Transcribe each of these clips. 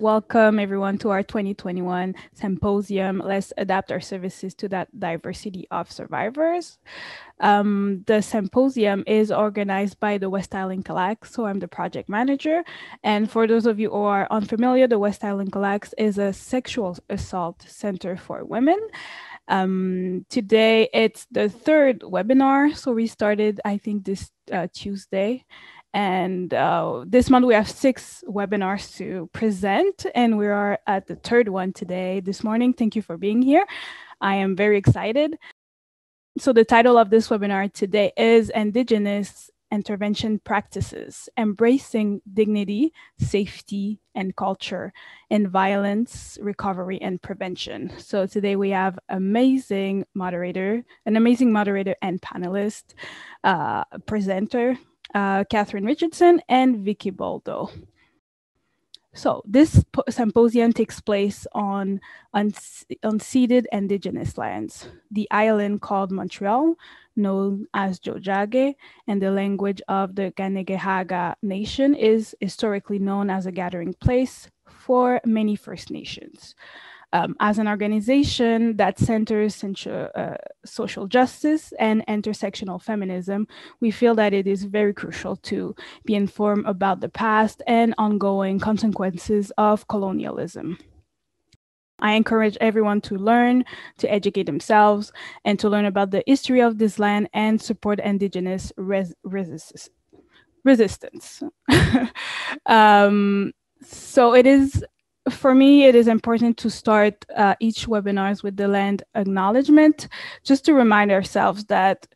Welcome everyone to our 2021 symposium. Let's adapt our services to that diversity of survivors. Um, the symposium is organized by the West Island CALACS, so I'm the project manager. And for those of you who are unfamiliar, the West Island CALACS is a sexual assault center for women. Um, today it's the third webinar, so we started I think this uh, Tuesday and uh, this month we have six webinars to present, and we are at the third one today, this morning. Thank you for being here. I am very excited. So the title of this webinar today is Indigenous Intervention Practices, Embracing Dignity, Safety, and Culture in Violence, Recovery, and Prevention. So today we have amazing moderator, an amazing moderator and panelist, uh, presenter, uh, Catherine Richardson, and Vicky Boldo. So this symposium takes place on unceded indigenous lands, the island called Montreal, known as Tiohtià:ke, and the language of the Kanien'kehá:ka Nation is historically known as a gathering place for many First Nations um, as an organization that centers uh, social justice and intersectional feminism, we feel that it is very crucial to be informed about the past and ongoing consequences of colonialism. I encourage everyone to learn, to educate themselves, and to learn about the history of this land and support Indigenous res resist resistance. um, so it is for me, it is important to start uh, each webinars with the land acknowledgement, just to remind ourselves that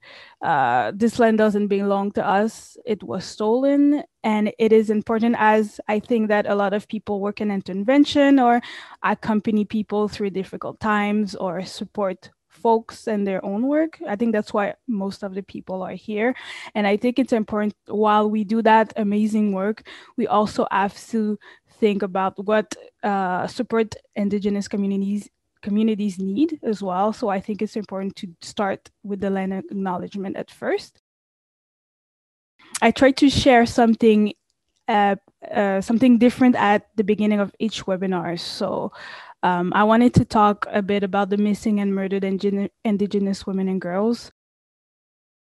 uh, this land doesn't belong to us. It was stolen. And it is important as I think that a lot of people work in intervention or accompany people through difficult times or support folks and their own work. I think that's why most of the people are here. And I think it's important while we do that amazing work, we also have to think about what uh, support indigenous communities communities need as well. So I think it's important to start with the land acknowledgement at first. I try to share something uh, uh, something different at the beginning of each webinar. So um, I wanted to talk a bit about the missing and murdered indigenous women and girls.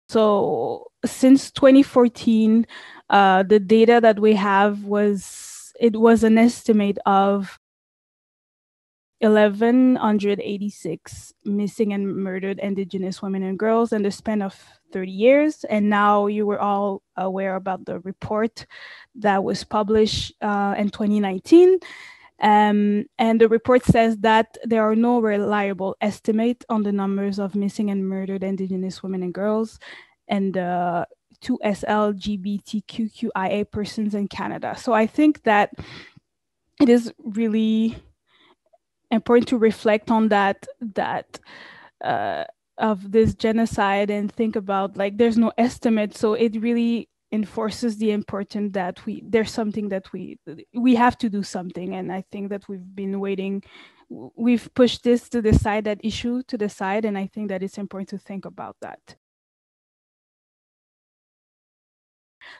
So since 2014, uh, the data that we have was it was an estimate of 1186 missing and murdered indigenous women and girls in the span of 30 years. And now you were all aware about the report that was published uh, in 2019 um, and the report says that there are no reliable estimates on the numbers of missing and murdered indigenous women and girls and uh, 2SLGBTQIA persons in Canada. So I think that it is really important to reflect on that that uh, of this genocide and think about like there's no estimate. So it really enforces the importance that we there's something that we we have to do something and i think that we've been waiting we've pushed this to the side that issue to the side and i think that it's important to think about that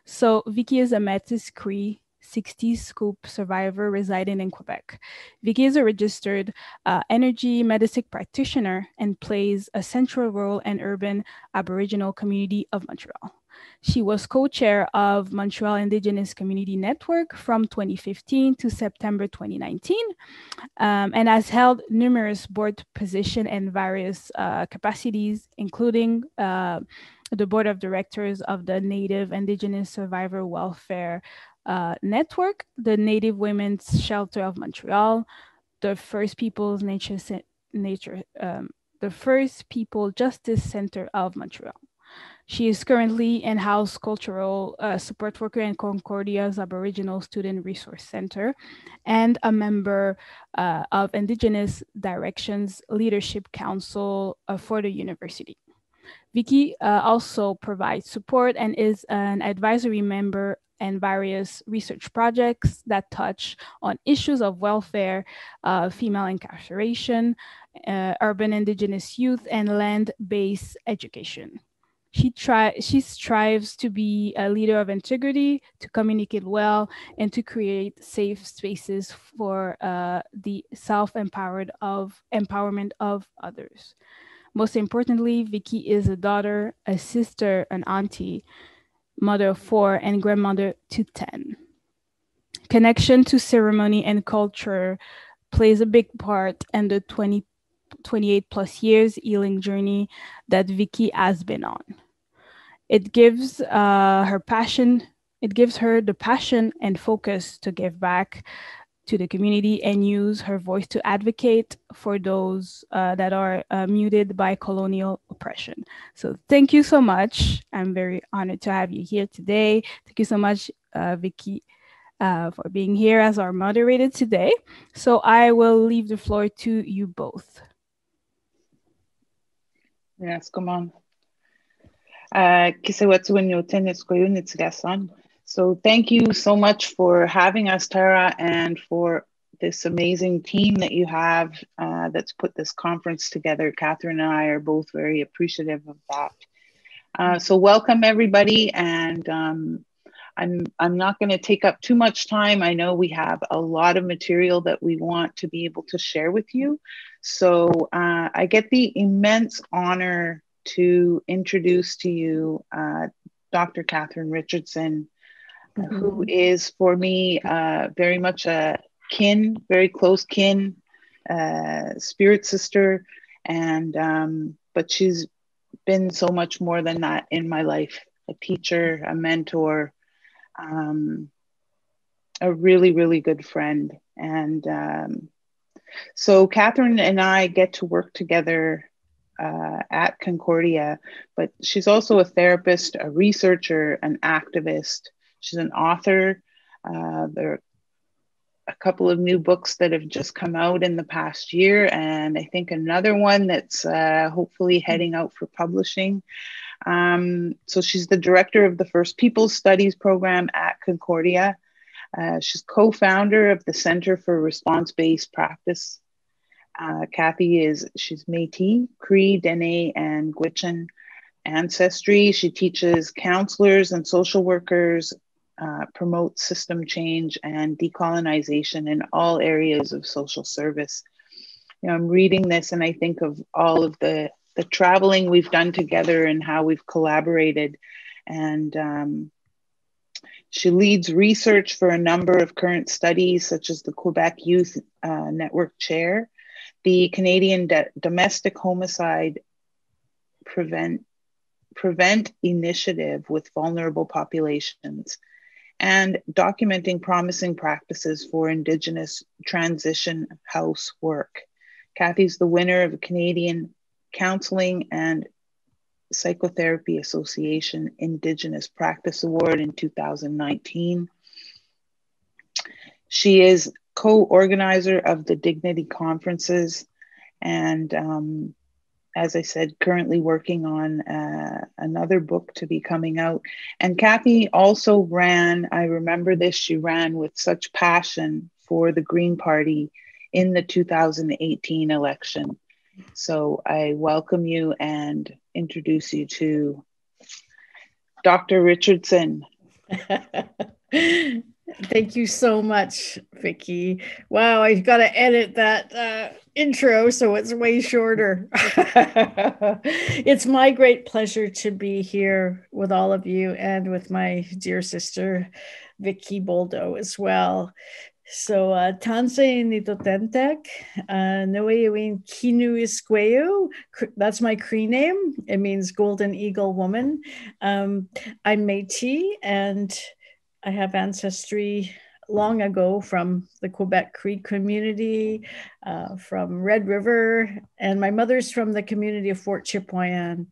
So Vicky is a Métis Cree 60s scoop survivor residing in Quebec. Vicky is a registered uh, energy medicine practitioner and plays a central role in urban Aboriginal community of Montreal. She was co-chair of Montreal Indigenous Community Network from 2015 to September 2019, um, and has held numerous board positions in various uh, capacities, including uh, the board of directors of the Native Indigenous Survivor Welfare uh, Network, the Native Women's Shelter of Montreal, the First Peoples Nature, Nature um, the First People Justice Center of Montreal. She is currently in-house cultural uh, support worker in Concordia's Aboriginal Student Resource Center and a member uh, of Indigenous Directions Leadership Council uh, for the university. Vicky uh, also provides support and is an advisory member in various research projects that touch on issues of welfare, uh, female incarceration, uh, urban indigenous youth, and land-based education. She she strives to be a leader of integrity, to communicate well, and to create safe spaces for uh, the self-empowered of empowerment of others. Most importantly, Vicky is a daughter, a sister, an auntie, mother of four, and grandmother to 10. Connection to ceremony and culture plays a big part in the 20, 28 plus years healing journey that Vicky has been on. It gives uh, her passion, it gives her the passion and focus to give back to the community and use her voice to advocate for those uh, that are uh, muted by colonial oppression. So thank you so much. I'm very honored to have you here today. Thank you so much, uh, Vicky, uh, for being here as our moderator today. So I will leave the floor to you both. Yes, come on. Uh, so thank you so much for having us, Tara, and for this amazing team that you have uh, that's put this conference together. Catherine and I are both very appreciative of that. Uh, so welcome everybody, and um, I'm I'm not going to take up too much time. I know we have a lot of material that we want to be able to share with you. So uh, I get the immense honor to introduce to you uh, Dr. Catherine Richardson, mm-hmm. who is for me uh, very much a kin, very close kin, uh, spirit sister, and um, but she's been so much more than that in my life a teacher, a mentor, um, a really, really good friend. And um, so Catherine and I get to work together uh, at Concordia, but she's also a therapist, a researcher, an activist. She's an author. Uh, there are a couple of new books that have just come out in the past year, and I think another one that's uh, hopefully heading out for publishing. Um, so she's the director of the First Peoples Studies program at Concordia. Uh, she's co-founder of the Center for Response-Based Practice. Uh, Kathy is she's Métis, Cree, Dene, and Gwich'in ancestry. She teaches counselors and social workers, uh, promotes system change and decolonization in all areas of social service. You know, I'm reading this and I think of all of the the traveling we've done together and how we've collaborated. And um, she leads research for a number of current studies, such as the Quebec Youth uh, Network Chair, the Canadian De- Domestic Homicide Prevent, Prevent Initiative with vulnerable populations, and documenting promising practices for Indigenous transition house work. Kathy's the winner of a Canadian Counseling and Psychotherapy Association Indigenous Practice Award in 2019. She is co organizer of the Dignity Conferences and, um, as I said, currently working on uh, another book to be coming out. And Kathy also ran, I remember this, she ran with such passion for the Green Party in the 2018 election. So I welcome you and introduce you to Dr. Richardson. Thank you so much, Vicky. Wow, I've got to edit that uh, intro so it's way shorter. it's my great pleasure to be here with all of you and with my dear sister, Vicky Boldo, as well. So uh, Tanse Nitotentek, uh, Noewin Kinu Isqueu, that's my Cree name. It means golden eagle woman. Um, I'm Métis and I have ancestry long ago from the Quebec Cree community, uh, from Red River, and my mother's from the community of Fort Chipewyan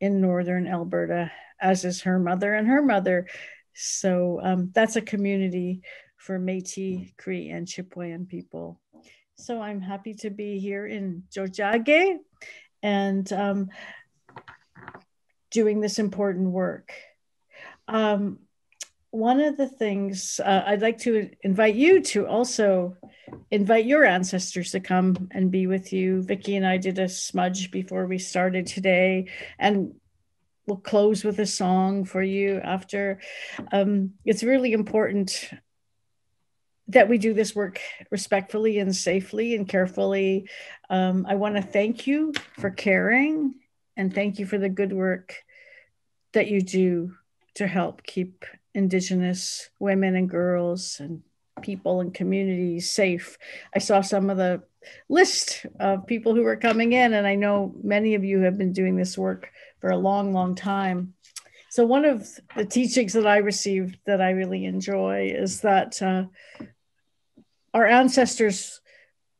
in northern Alberta, as is her mother and her mother. So um, that's a community for Métis, Cree, and Chipewyan people. So I'm happy to be here in Tiohtià:ke and um, doing this important work. Um, one of the things uh, I'd like to invite you to also invite your ancestors to come and be with you. Vicky and I did a smudge before we started today, and we'll close with a song for you after. Um, it's really important that we do this work respectfully and safely and carefully. Um, I want to thank you for caring and thank you for the good work that you do to help keep Indigenous women and girls and people and communities safe. I saw some of the list of people who were coming in, and I know many of you have been doing this work for a long, long time. So, one of the teachings that I received that I really enjoy is that uh, our ancestors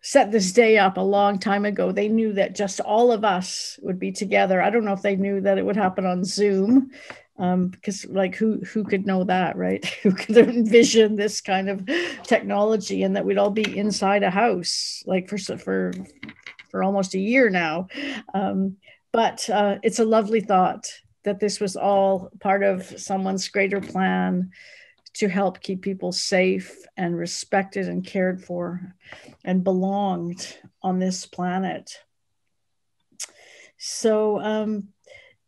set this day up a long time ago. They knew that just all of us would be together. I don't know if they knew that it would happen on Zoom, um, because like who who could know that, right? who could envision this kind of technology and that we'd all be inside a house like for for for almost a year now. Um, but uh, it's a lovely thought that this was all part of someone's greater plan to help keep people safe and respected and cared for and belonged on this planet. So, um,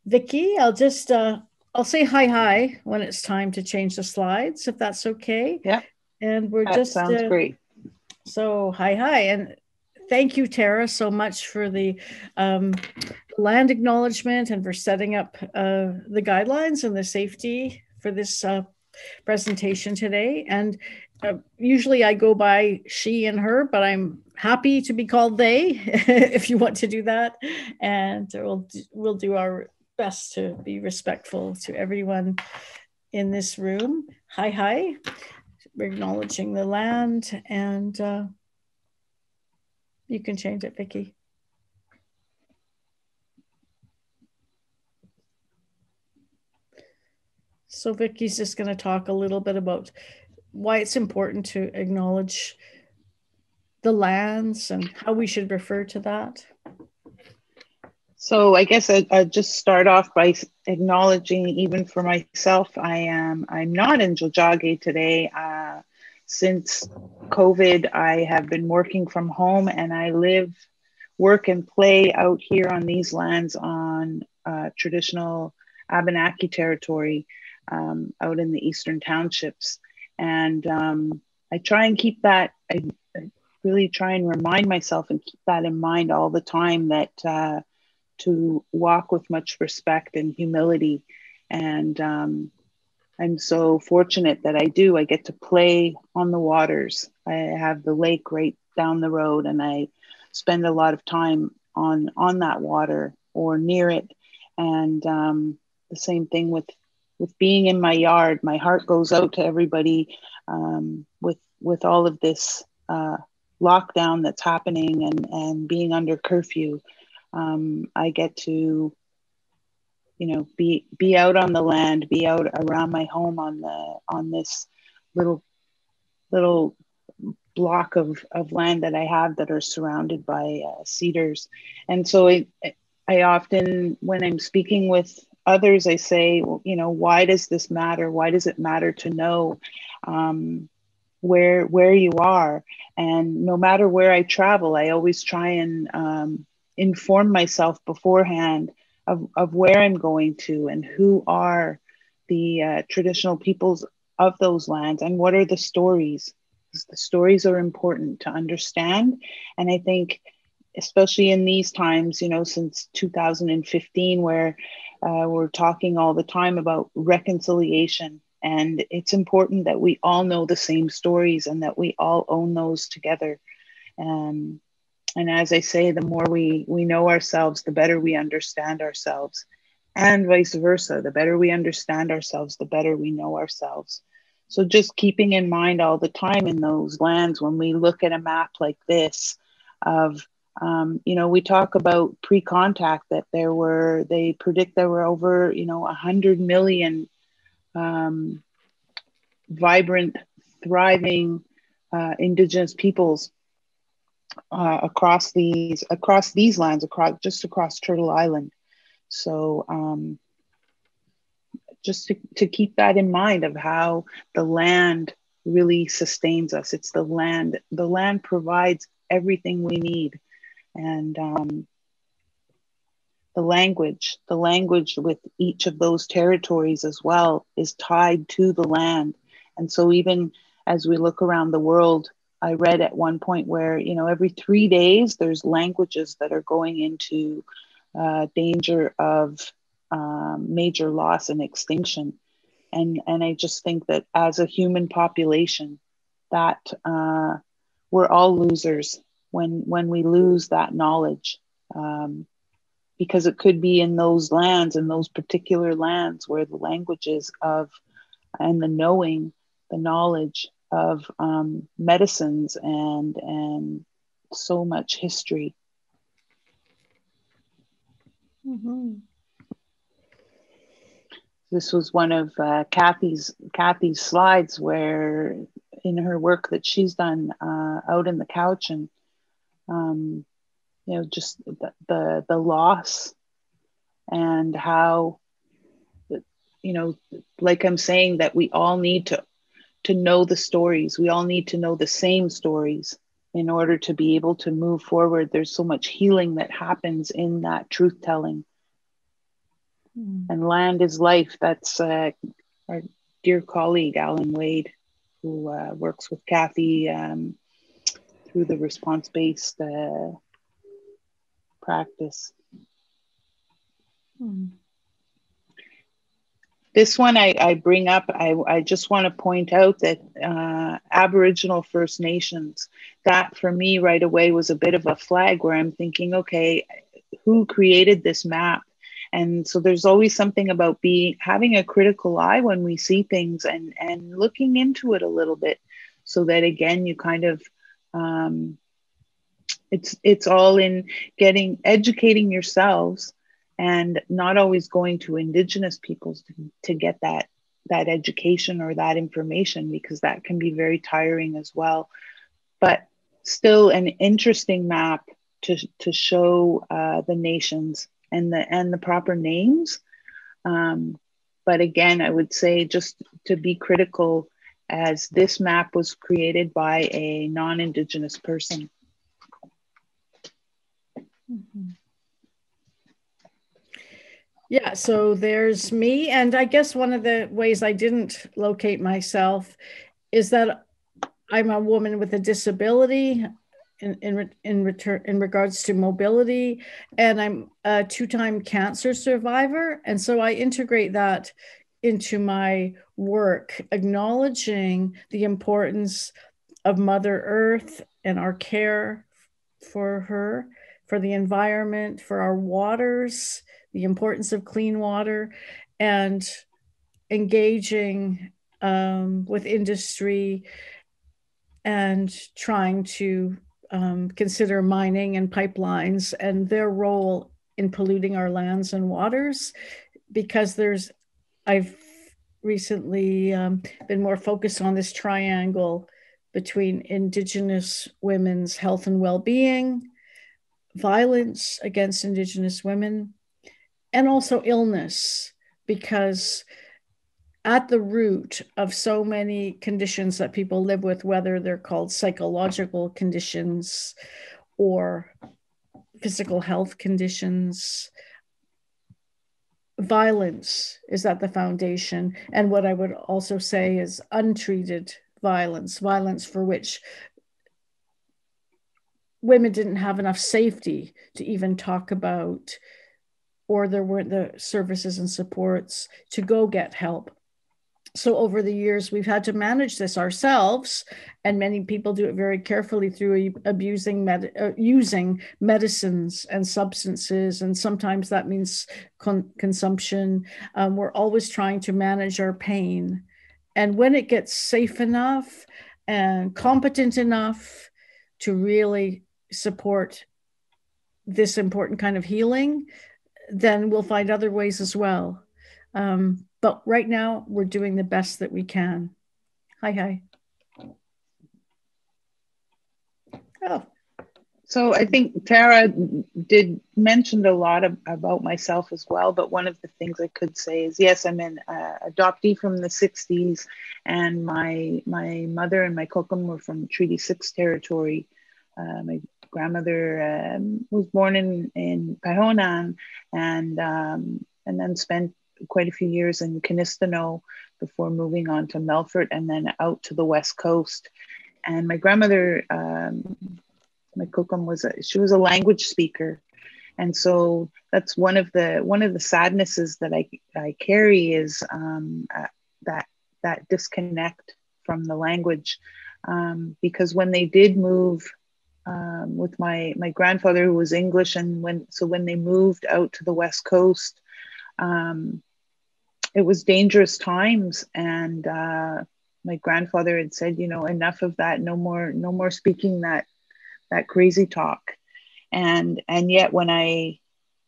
Vicky, I'll just uh, I'll say hi hi when it's time to change the slides, if that's okay. Yeah. And we're that just sounds uh, great. So hi hi and thank you, Tara, so much for the um, land acknowledgement and for setting up uh, the guidelines and the safety for this uh, presentation today. And uh, usually I go by she and her, but I'm happy to be called they if you want to do that. And we'll we'll do our best to be respectful to everyone in this room. Hi, hi. We're acknowledging the land, and uh, you can change it, Vicky. So Vicky's just going to talk a little bit about why it's important to acknowledge the lands and how we should refer to that. So I guess I, will just start off by acknowledging, even for myself, I am I'm not in Tiohtià:ke today. Uh, since COVID, I have been working from home, and I live, work, and play out here on these lands on uh, traditional Abenaki territory um, out in the eastern townships. And um, I try and keep that, I, I, really try and remind myself and keep that in mind all the time that uh, to walk with much respect and humility. And um, I'm so fortunate that I do. I get to play on the waters. I have the lake right down the road, and I spend a lot of time on on that water or near it. And um, the same thing with with being in my yard, my heart goes out to everybody um, with with all of this uh, lockdown that's happening and and being under curfew. Um, I get to, you know, be be out on the land, be out around my home on the on this little little block of, of land that I have that are surrounded by uh, cedars, and so I I often when I'm speaking with others i say you know why does this matter? Why does it matter to know um, where where you are? And no matter where i travel i always try and um, inform myself beforehand of, of where i'm going to and who are the uh, traditional peoples of those lands and what are the stories the stories are important to understand and i think especially in these times you know since 2015 where uh, we're talking all the time about reconciliation, and it's important that we all know the same stories and that we all own those together. Um, and as I say, the more we we know ourselves, the better we understand ourselves, and vice versa. The better we understand ourselves, the better we know ourselves. So just keeping in mind all the time in those lands when we look at a map like this of um, you know, we talk about pre-contact that there were, they predict there were over, you know, 100 million um, vibrant, thriving uh, indigenous peoples uh, across these across these lands, across just across Turtle Island. So um, just to, to keep that in mind of how the land really sustains us. It's the land. The land provides everything we need and um, the language, the language with each of those territories as well is tied to the land. And so even as we look around the world, I read at one point where, you know, every three days there's languages that are going into uh, danger of um, major loss and extinction. And, and I just think that as a human population, that uh, we're all losers when when we lose that knowledge um, because it could be in those lands in those particular lands where the languages of and the knowing the knowledge of um, medicines and and so much history mm-hmm. this was one of uh, kathy's kathy's slides where in her work that she's done uh, out in the Cowichan um, you know just the, the, the loss and how you know like i'm saying that we all need to to know the stories we all need to know the same stories in order to be able to move forward there's so much healing that happens in that truth telling mm. and land is life that's uh, our dear colleague Allan Wade who uh, works with kathy um, through the response based uh, practice. Hmm. This one I, I bring up, I, I just want to point out that uh, Aboriginal First Nations, that for me right away was a bit of a flag where I'm thinking, okay, who created this map? and so there's always something about being having a critical eye when we see things and and looking into it a little bit so that again you kind of um, it's it's all in getting educating yourselves and not always going to indigenous peoples to, to get that that education or that information because that can be very tiring as well but still an interesting map to, to show uh, the nations and the and the proper names um, but again i would say just to be critical as this map was created by a non-Indigenous person. Mm-hmm. Yeah, so there's me. And I guess one of the ways I didn't locate myself is that I'm a woman with a disability in, in, in return in regards to mobility and i'm a two-time cancer survivor and so i integrate that into my work, acknowledging the importance of Mother Earth and our care for her, for the environment, for our waters, the importance of clean water, and engaging um, with industry and trying to um, consider mining and pipelines and their role in polluting our lands and waters because there's I've recently um, been more focused on this triangle between Indigenous women's health and well being, violence against Indigenous women, and also illness, because at the root of so many conditions that people live with, whether they're called psychological conditions or physical health conditions, violence is at the foundation. And what I would also say is untreated violence, violence for which women didn't have enough safety to even talk about, or there weren't the services and supports to go get help. So over the years we've had to manage this ourselves and many people do it very carefully through abusing med- uh, using medicines and substances and sometimes that means con- consumption. Um, we're always trying to manage our pain. And when it gets safe enough and competent enough to really support this important kind of healing then we'll find other ways as well um, but right now, we're doing the best that we can. Hi, hi. Oh. So I think Tara did mentioned a lot of, about myself as well, but one of the things I could say is yes, I'm an uh, adoptee from the 60s, and my my mother and my kokum were from Treaty 6 territory. Uh, my grandmother um, was born in in Pahonan and um, and then spent quite a few years in Kinistino before moving on to Melfort and then out to the west coast. And my grandmother, um, my kokum was a, she was a language speaker, and so that's one of the one of the sadnesses that I I carry is um, uh, that that disconnect from the language um, because when they did move um, with my my grandfather who was English and when so when they moved out to the west coast um, it was dangerous times. And uh, my grandfather had said you know enough of that no more no more speaking that that crazy talk. And and yet when I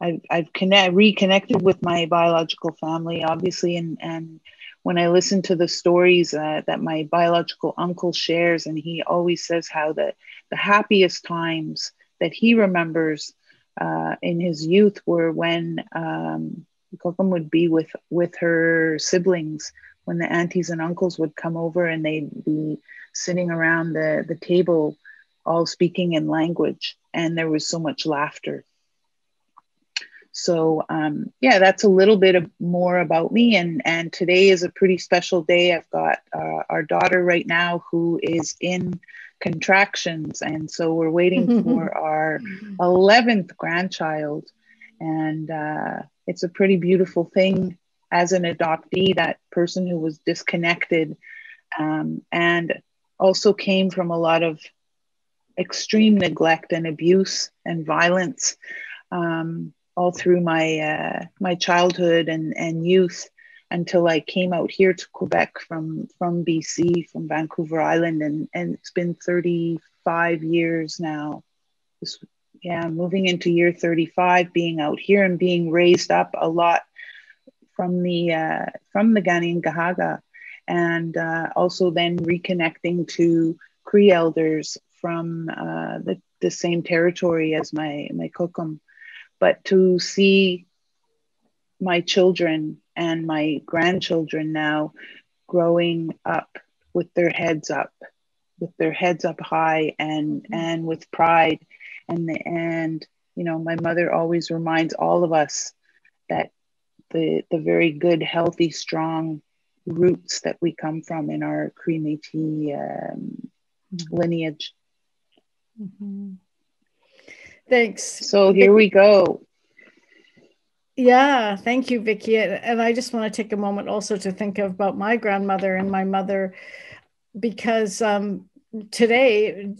I've, I've connect, reconnected with my biological family obviously and and when I listen to the stories uh, that my biological uncle shares, and he always says how the, the happiest times that he remembers uh, in his youth were when um, Kokum would be with, with her siblings, when the aunties and uncles would come over and they'd be sitting around the, the table, all speaking in language, and there was so much laughter. So um, yeah, that's a little bit of more about me. And and today is a pretty special day. I've got uh, our daughter right now who is in contractions, and so we're waiting for our eleventh grandchild, and uh, it's a pretty beautiful thing as an adoptee. That person who was disconnected, um, and also came from a lot of extreme neglect and abuse and violence. Um, all through my uh, my childhood and, and youth until I came out here to Quebec from from BC from Vancouver Island. And and it's been 35 years now. This, yeah, moving into year 35, being out here and being raised up a lot from the uh, from the Kanien'kehá:ka, and uh, also then reconnecting to Cree elders from uh, the, the same territory as my my kokum but to see my children and my grandchildren now growing up with their heads up with their heads up high and and with pride and the, and you know my mother always reminds all of us that the the very good healthy strong roots that we come from in our Cree Métis um, mm-hmm. lineage mm-hmm. Thanks. So here we go. Yeah, thank you, Vicky. And I just want to take a moment also to think about my grandmother and my mother, because um, today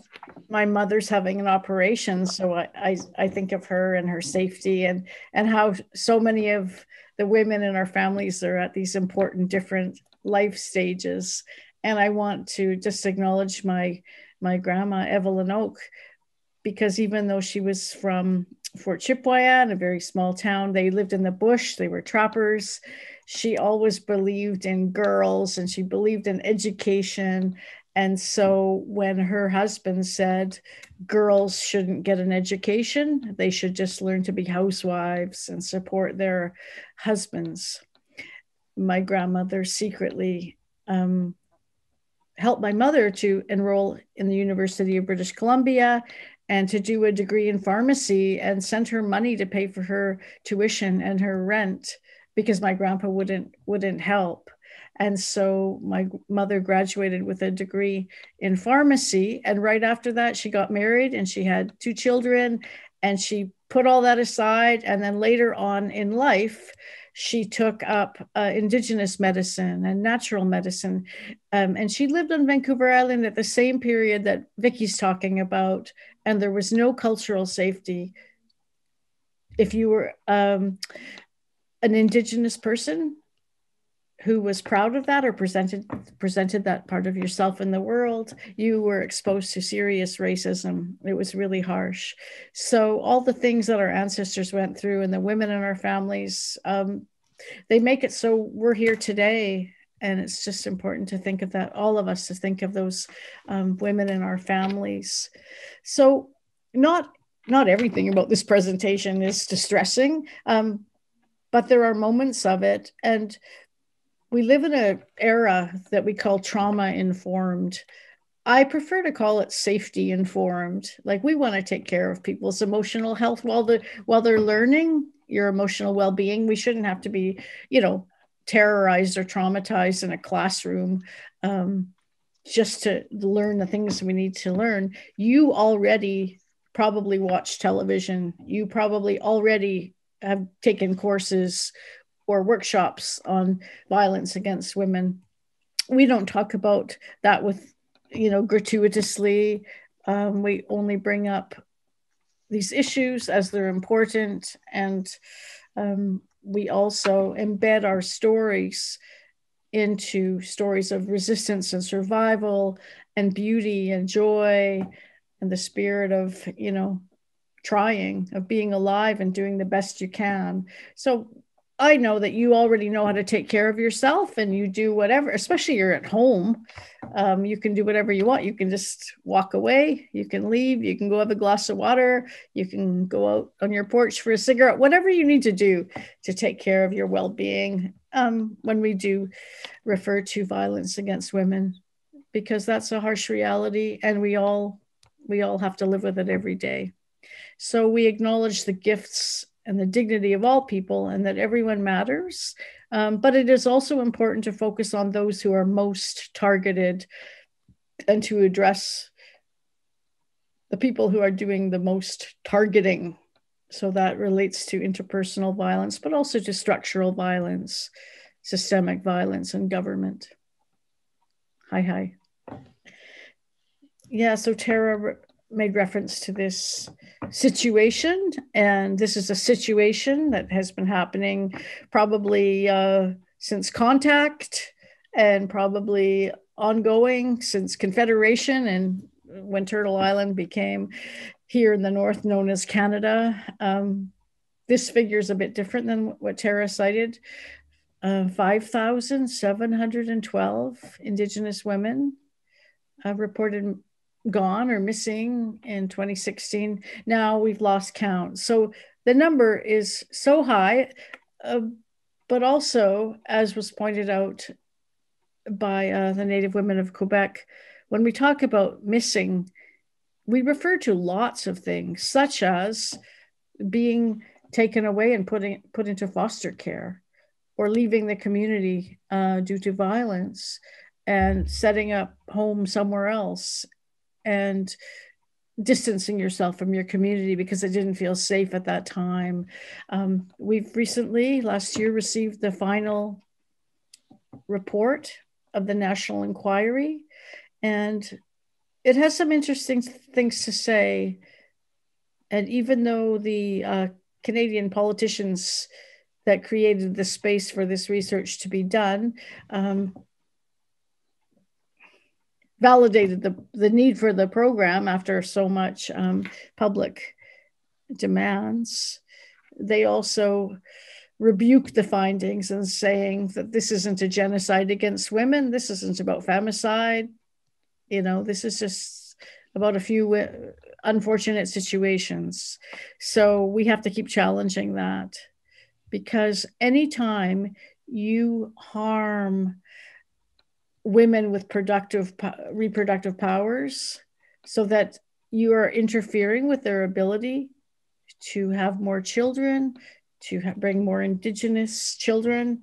my mother's having an operation, so I, I, I think of her and her safety and and how so many of the women in our families are at these important different life stages. And I want to just acknowledge my my grandma Evelyn Oak, because even though she was from Fort Chipewyan, a very small town, they lived in the bush, they were trappers. She always believed in girls and she believed in education. And so when her husband said girls shouldn't get an education, they should just learn to be housewives and support their husbands, my grandmother secretly um, helped my mother to enroll in the University of British Columbia and to do a degree in pharmacy and sent her money to pay for her tuition and her rent because my grandpa wouldn't wouldn't help. And so my mother graduated with a degree in pharmacy and right after that she got married and she had two children and she put all that aside and then later on in life she took up uh, indigenous medicine and natural medicine. Um, and she lived on vancouver island at the same period that vicky's talking about and there was no cultural safety. If you were um, an Indigenous person who was proud of that or presented presented that part of yourself in the world, you were exposed to serious racism. It was really harsh. So all the things that our ancestors went through and the women in our families, um, they make it so we're here today and it's just important to think of that all of us to think of those um, women in our families so not not everything about this presentation is distressing um, but there are moments of it and we live in an era that we call trauma informed I prefer to call it safety informed. Like we want to take care of people's emotional health while they're while they're learning your emotional well-being. We shouldn't have to be, you know, terrorized or traumatized in a classroom um, just to learn the things we need to learn. You already probably watch television. You probably already have taken courses or workshops on violence against women. We don't talk about that with you know, gratuitously. Um, we only bring up these issues as they're important, and um, we also embed our stories into stories of resistance and survival and beauty and joy and the spirit of you know trying of being alive and doing the best you can. So I know that you already know how to take care of yourself and you do whatever, especially you're at home. Um, you can do whatever you want. You can just walk away, you can leave, you can go have a glass of water, you can go out on your porch for a cigarette, whatever you need to do to take care of your well being um, when we do refer to violence against women, because that's a harsh reality and we all we all have to live with it every day. So we acknowledge the gifts and the dignity of all people and that everyone matters. Um, but it is also important to focus on those who are most targeted and to address the people who are doing the most targeting. So that relates to interpersonal violence, but also to structural violence, systemic violence, and government. Hi, hi. Yeah, so Tara made reference to this situation, and this is a situation that has been happening probably uh, since contact and probably ongoing since Confederation and when Turtle Island became here in the north known as Canada. Um, this figure is a bit different than what Tara cited. Uh, 5,712 Indigenous women uh, reported gone or missing in 2016. Now we've lost count. So the number is so high, uh, but also, as was pointed out by uh, the Native women of Quebec, when we talk about missing, we refer to lots of things, such as being taken away and putting put into foster care, or leaving the community uh, due to violence, and setting up home somewhere else and distancing yourself from your community because it didn't feel safe at that time. Um, we've recently, last year, received the final report of the National Inquiry, and it has some interesting things to say. And even though the uh, Canadian politicians that created the space for this research to be done um, validated the, the need for the program after so much um, public demands. They also rebuked the findings and saying that this isn't a genocide against women, this isn't about femicide, you know, this is just about a few unfortunate situations. So we have to keep challenging that because anytime you harm women with productive reproductive powers so that you are interfering with their ability to have more children to bring more indigenous children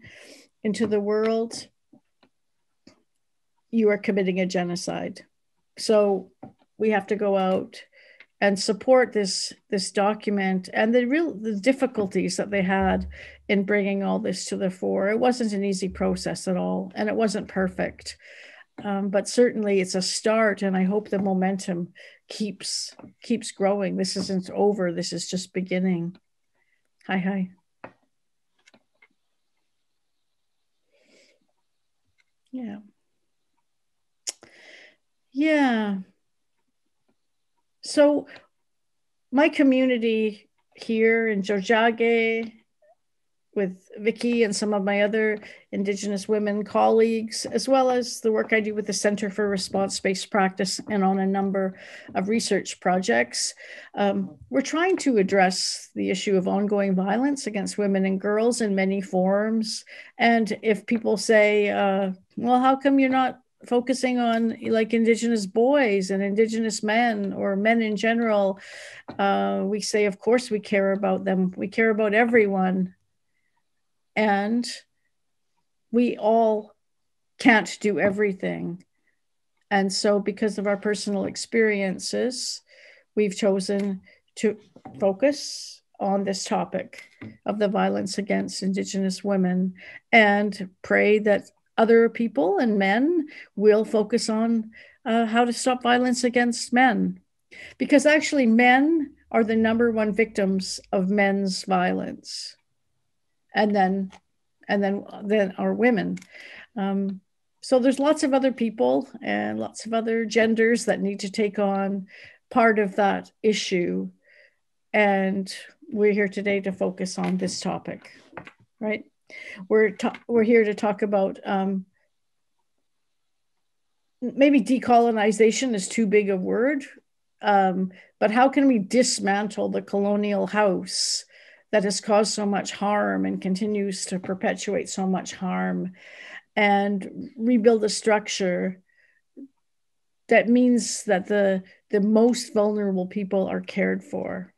into the world. You are committing a genocide. So we have to go out and support this this document and the real the difficulties that they had in bringing all this to the fore. It wasn't an easy process at all, and it wasn't perfect, um, but certainly it's a start. And I hope the momentum keeps keeps growing. This isn't over. This is just beginning. Hi, hi. Yeah. Yeah. So my community here in Tiohtià:ke with Vicky and some of my other Indigenous women colleagues, as well as the work I do with the Center for Response-Based Practice and on a number of research projects. Um, we're trying to address the issue of ongoing violence against women and girls in many forms. And if people say, uh, well, how come you're not focusing on like indigenous boys and indigenous men or men in general uh, we say of course we care about them we care about everyone and we all can't do everything and so because of our personal experiences we've chosen to focus on this topic of the violence against indigenous women and pray that other people and men will focus on uh, how to stop violence against men. Because actually, men are the number one victims of men's violence. And then, and then, then are women. Um, so there's lots of other people and lots of other genders that need to take on part of that issue. And we're here today to focus on this topic, right? We're ta- we're here to talk about um, maybe decolonization is too big a word, um, but how can we dismantle the colonial house that has caused so much harm and continues to perpetuate so much harm, and rebuild a structure that means that the the most vulnerable people are cared for.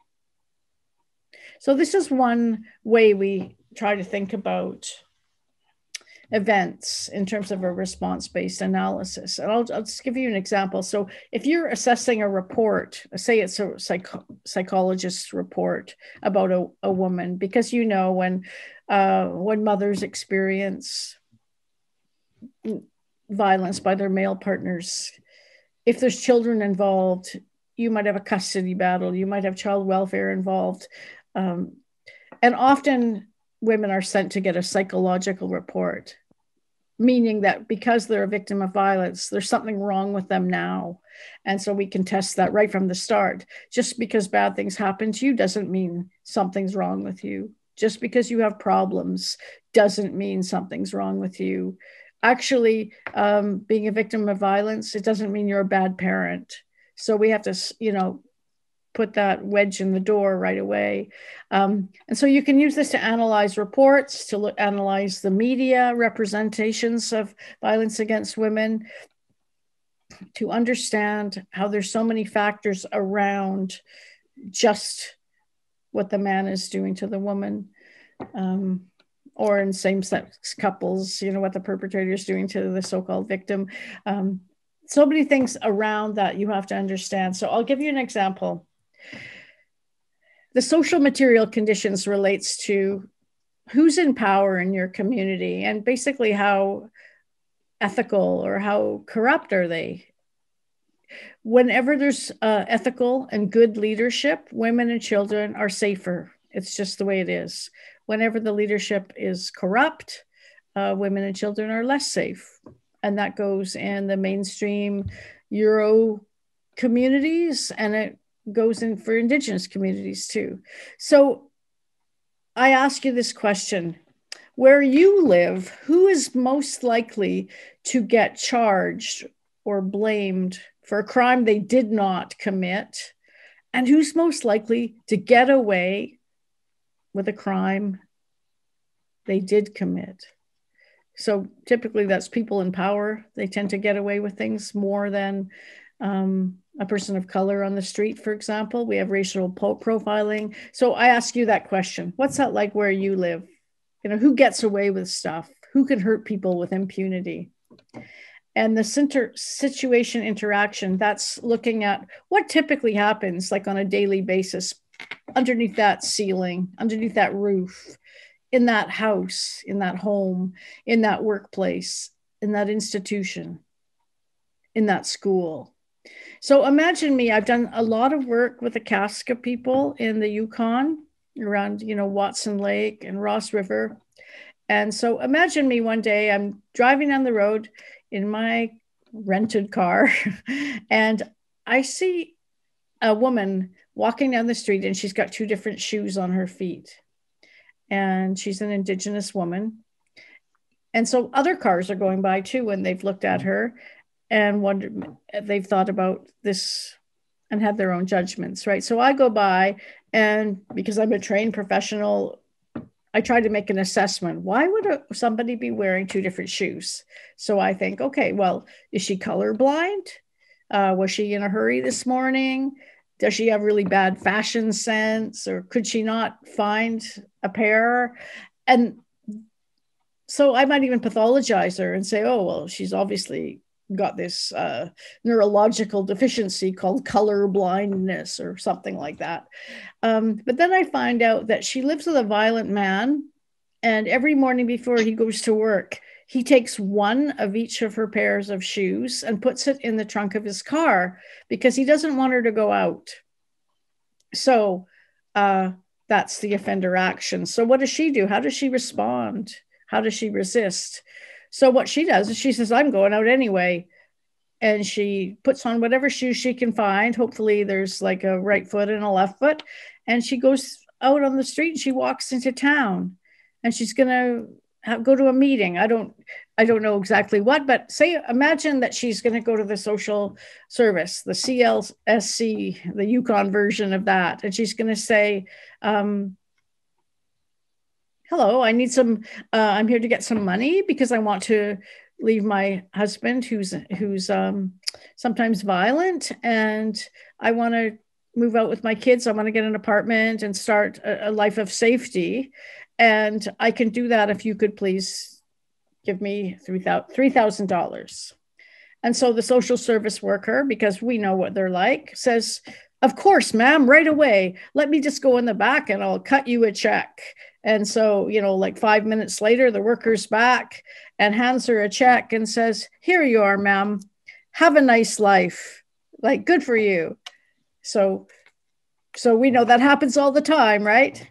So this is one way we try to think about events in terms of a response based analysis. And I'll, I'll, just give you an example. So, if you're assessing a report, say it's a psych- psychologist's report about a, a woman, because you know when, uh, when mothers experience violence by their male partners, if there's children involved, you might have a custody battle, you might have child welfare involved. Um, and often women are sent to get a psychological report, meaning that because they're a victim of violence, there's something wrong with them now. And so we can test that right from the start. Just because bad things happen to you doesn't mean something's wrong with you. Just because you have problems doesn't mean something's wrong with you. Actually, um, being a victim of violence, it doesn't mean you're a bad parent. So we have to, you know, put that wedge in the door right away. Um, and so you can use this to analyze reports, to look, analyze the media representations of violence against women, to understand how there's so many factors around just what the man is doing to the woman. Um, or in same-sex couples, you know what the perpetrator is doing to the so-called victim. Um, so many things around that you have to understand. So I'll give you an example. The social material conditions relates to who's in power in your community and basically how ethical or how corrupt are they. Whenever there's uh, ethical and good leadership, women and children are safer. It's just the way it is. Whenever the leadership is corrupt, uh, women and children are less safe. And that goes in the mainstream Euro communities and it goes in for indigenous communities too. So I ask you this question where you live, who is most likely to get charged or blamed for a crime they did not commit? And who's most likely to get away with a crime they did commit? So typically, that's people in power. They tend to get away with things more than um, a person of color on the street, for example. We have racial profiling. So I ask you that question What's that like where you live? You know, who gets away with stuff? Who can hurt people with impunity? And the center situation interaction, that's looking at what typically happens like on a daily basis underneath that ceiling, underneath that roof, in that house, in that home, in that workplace, in that institution, in that school so imagine me, I've done a lot of work with the Kaska people in the Yukon around, you know, Watson Lake and Ross River. And so imagine me one day, I'm driving on the road in my rented car and I see a woman walking down the street and she's got two different shoes on her feet. And she's an Indigenous woman. And so other cars are going by too when they've looked at her and wondered they've thought about this and had their own judgments, right? So I go by and because I'm a trained professional I try to make an assessment. Why would a, somebody be wearing two different shoes? So I think, okay, well, is she colorblind? Uh, was she in a hurry this morning? Does she have really bad fashion sense, or could she not find a pair? And so I might even pathologize her and say, oh, well, she's obviously got this uh, neurological deficiency called color blindness or something like that. Um, but then I find out that she lives with a violent man, and every morning before he goes to work, he takes one of each of her pairs of shoes and puts it in the trunk of his car because he doesn't want her to go out. So uh, that's the offender action. So, what does she do? How does she respond? How does she resist? So what she does is she says, I'm going out anyway. And she puts on whatever shoes she can find. Hopefully there's like a right foot and a left foot. And she goes out on the street and she walks into town and she's going to go to a meeting. I don't, I don't know exactly what, but say, imagine that she's going to go to the social service, the CLSC, the Yukon version of that. And she's going to say, um, hello, I need some, uh, I'm here to get some money because I want to leave my husband who's, who's um, sometimes violent and I want to move out with my kids. I want to get an apartment and start a, a life of safety. And I can do that if you could please give me $3,000. And so the social service worker, because we know what they're like, says, Of course, ma'am, right away. Let me just go in the back and I'll cut you a check. And so, you know, like five minutes later, the worker's back and hands her a check and says, Here you are, ma'am. Have a nice life. Like, good for you. So, so we know that happens all the time, right?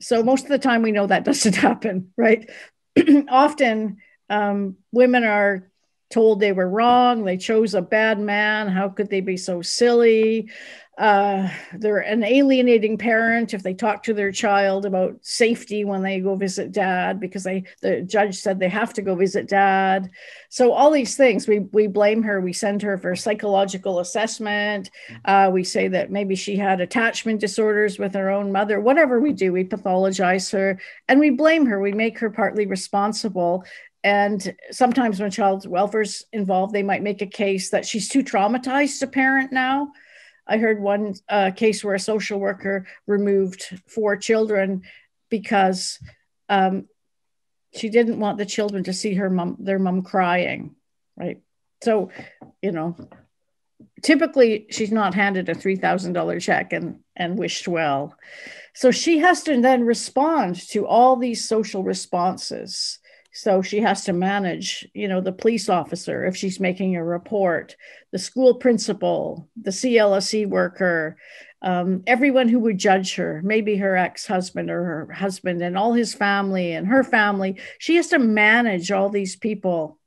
So most of the time we know that doesn't happen, right? Often um, women are told they were wrong. They chose a bad man. How could they be so silly? Uh, they're an alienating parent if they talk to their child about safety when they go visit dad because they the judge said they have to go visit dad. So all these things we we blame her we send her for psychological assessment. Uh, we say that maybe she had attachment disorders with her own mother whatever we do we pathologize her and we blame her we make her partly responsible. And sometimes when child welfare's involved they might make a case that she's too traumatized to parent now I heard one uh, case where a social worker removed four children because um, she didn't want the children to see her mom, their mom crying, right? So, you know, typically she's not handed a three thousand dollar check and and wished well. So she has to then respond to all these social responses so she has to manage you know the police officer if she's making a report the school principal the clsc worker um, everyone who would judge her maybe her ex-husband or her husband and all his family and her family. She has to manage all these people.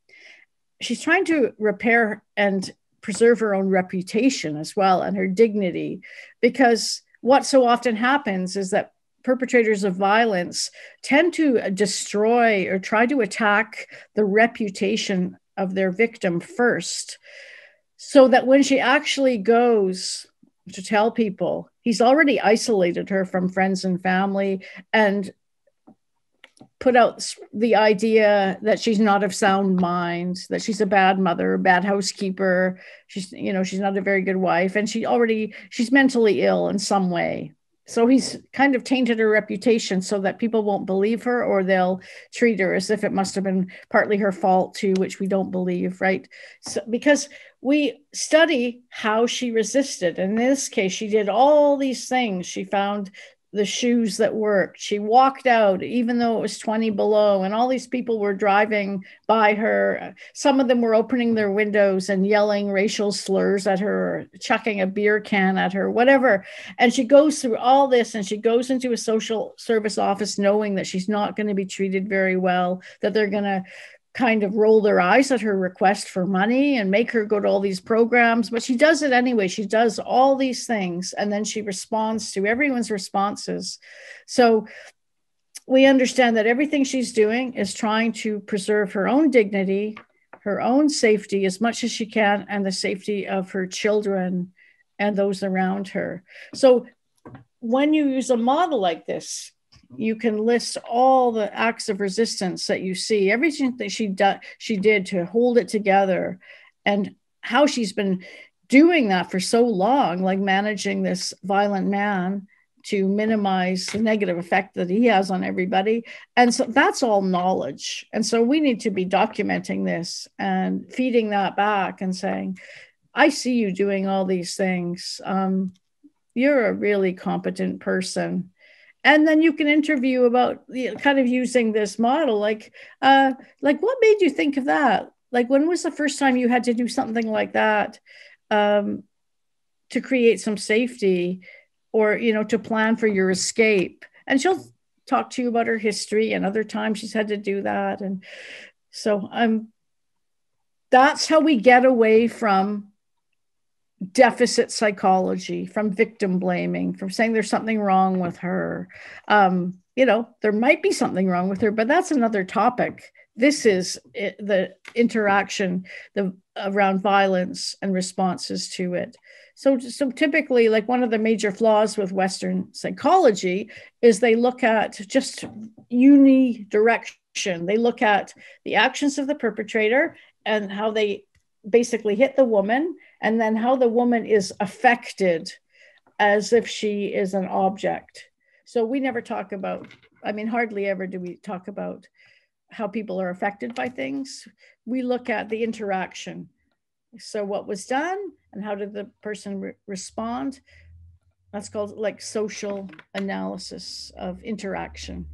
She's trying to repair and preserve her own reputation as well and her dignity because what so often happens is that perpetrators of violence tend to destroy or try to attack the reputation of their victim first so that when she actually goes to tell people he's already isolated her from friends and family and put out the idea that she's not of sound mind that she's a bad mother bad housekeeper she's you know she's not a very good wife and she already she's mentally ill in some way so he's kind of tainted her reputation so that people won't believe her or they'll treat her as if it must have been partly her fault too, which we don't believe, right? So, because we study how she resisted. In this case, she did all these things. She found the shoes that worked. She walked out, even though it was 20 below, and all these people were driving by her. Some of them were opening their windows and yelling racial slurs at her, chucking a beer can at her, whatever. And she goes through all this and she goes into a social service office knowing that she's not going to be treated very well, that they're going to kind of roll their eyes at her request for money and make her go to all these programs but she does it anyway. She does all these things and then she responds to everyone's responses. So we understand that everything she's doing is trying to preserve her own dignity her own safety as much as she can and the safety of her children and those around her. So when you use a model like this you can list all the acts of resistance that you see, everything that she did she did to hold it together, and how she's been doing that for so long, like managing this violent man to minimize the negative effect that he has on everybody. And so that's all knowledge. And so we need to be documenting this and feeding that back and saying, I see you doing all these things. Um, you're a really competent person and then you can interview about you know, kind of using this model like uh like what made you think of that? Like when was the first time you had to do something like that um to create some safety or you know to plan for your escape? And she'll talk to you about her history and other times she's had to do that. And so i'm um, that's how we get away from deficit psychology, from victim blaming, from saying there's something wrong with her. Um, you know, there might be something wrong with her, but that's another topic. This is it, the interaction the, around violence and responses to it. So, so typically, like one of the major flaws with Western psychology is they look at just unidirection. They look at the actions of the perpetrator and how they basically hit the woman and then how the woman is affected as if she is an object. So we never talk about, I mean, hardly ever do we talk about how people are affected by things. We look at the interaction. So what was done and how did the person re respond? That's called like social analysis of interaction.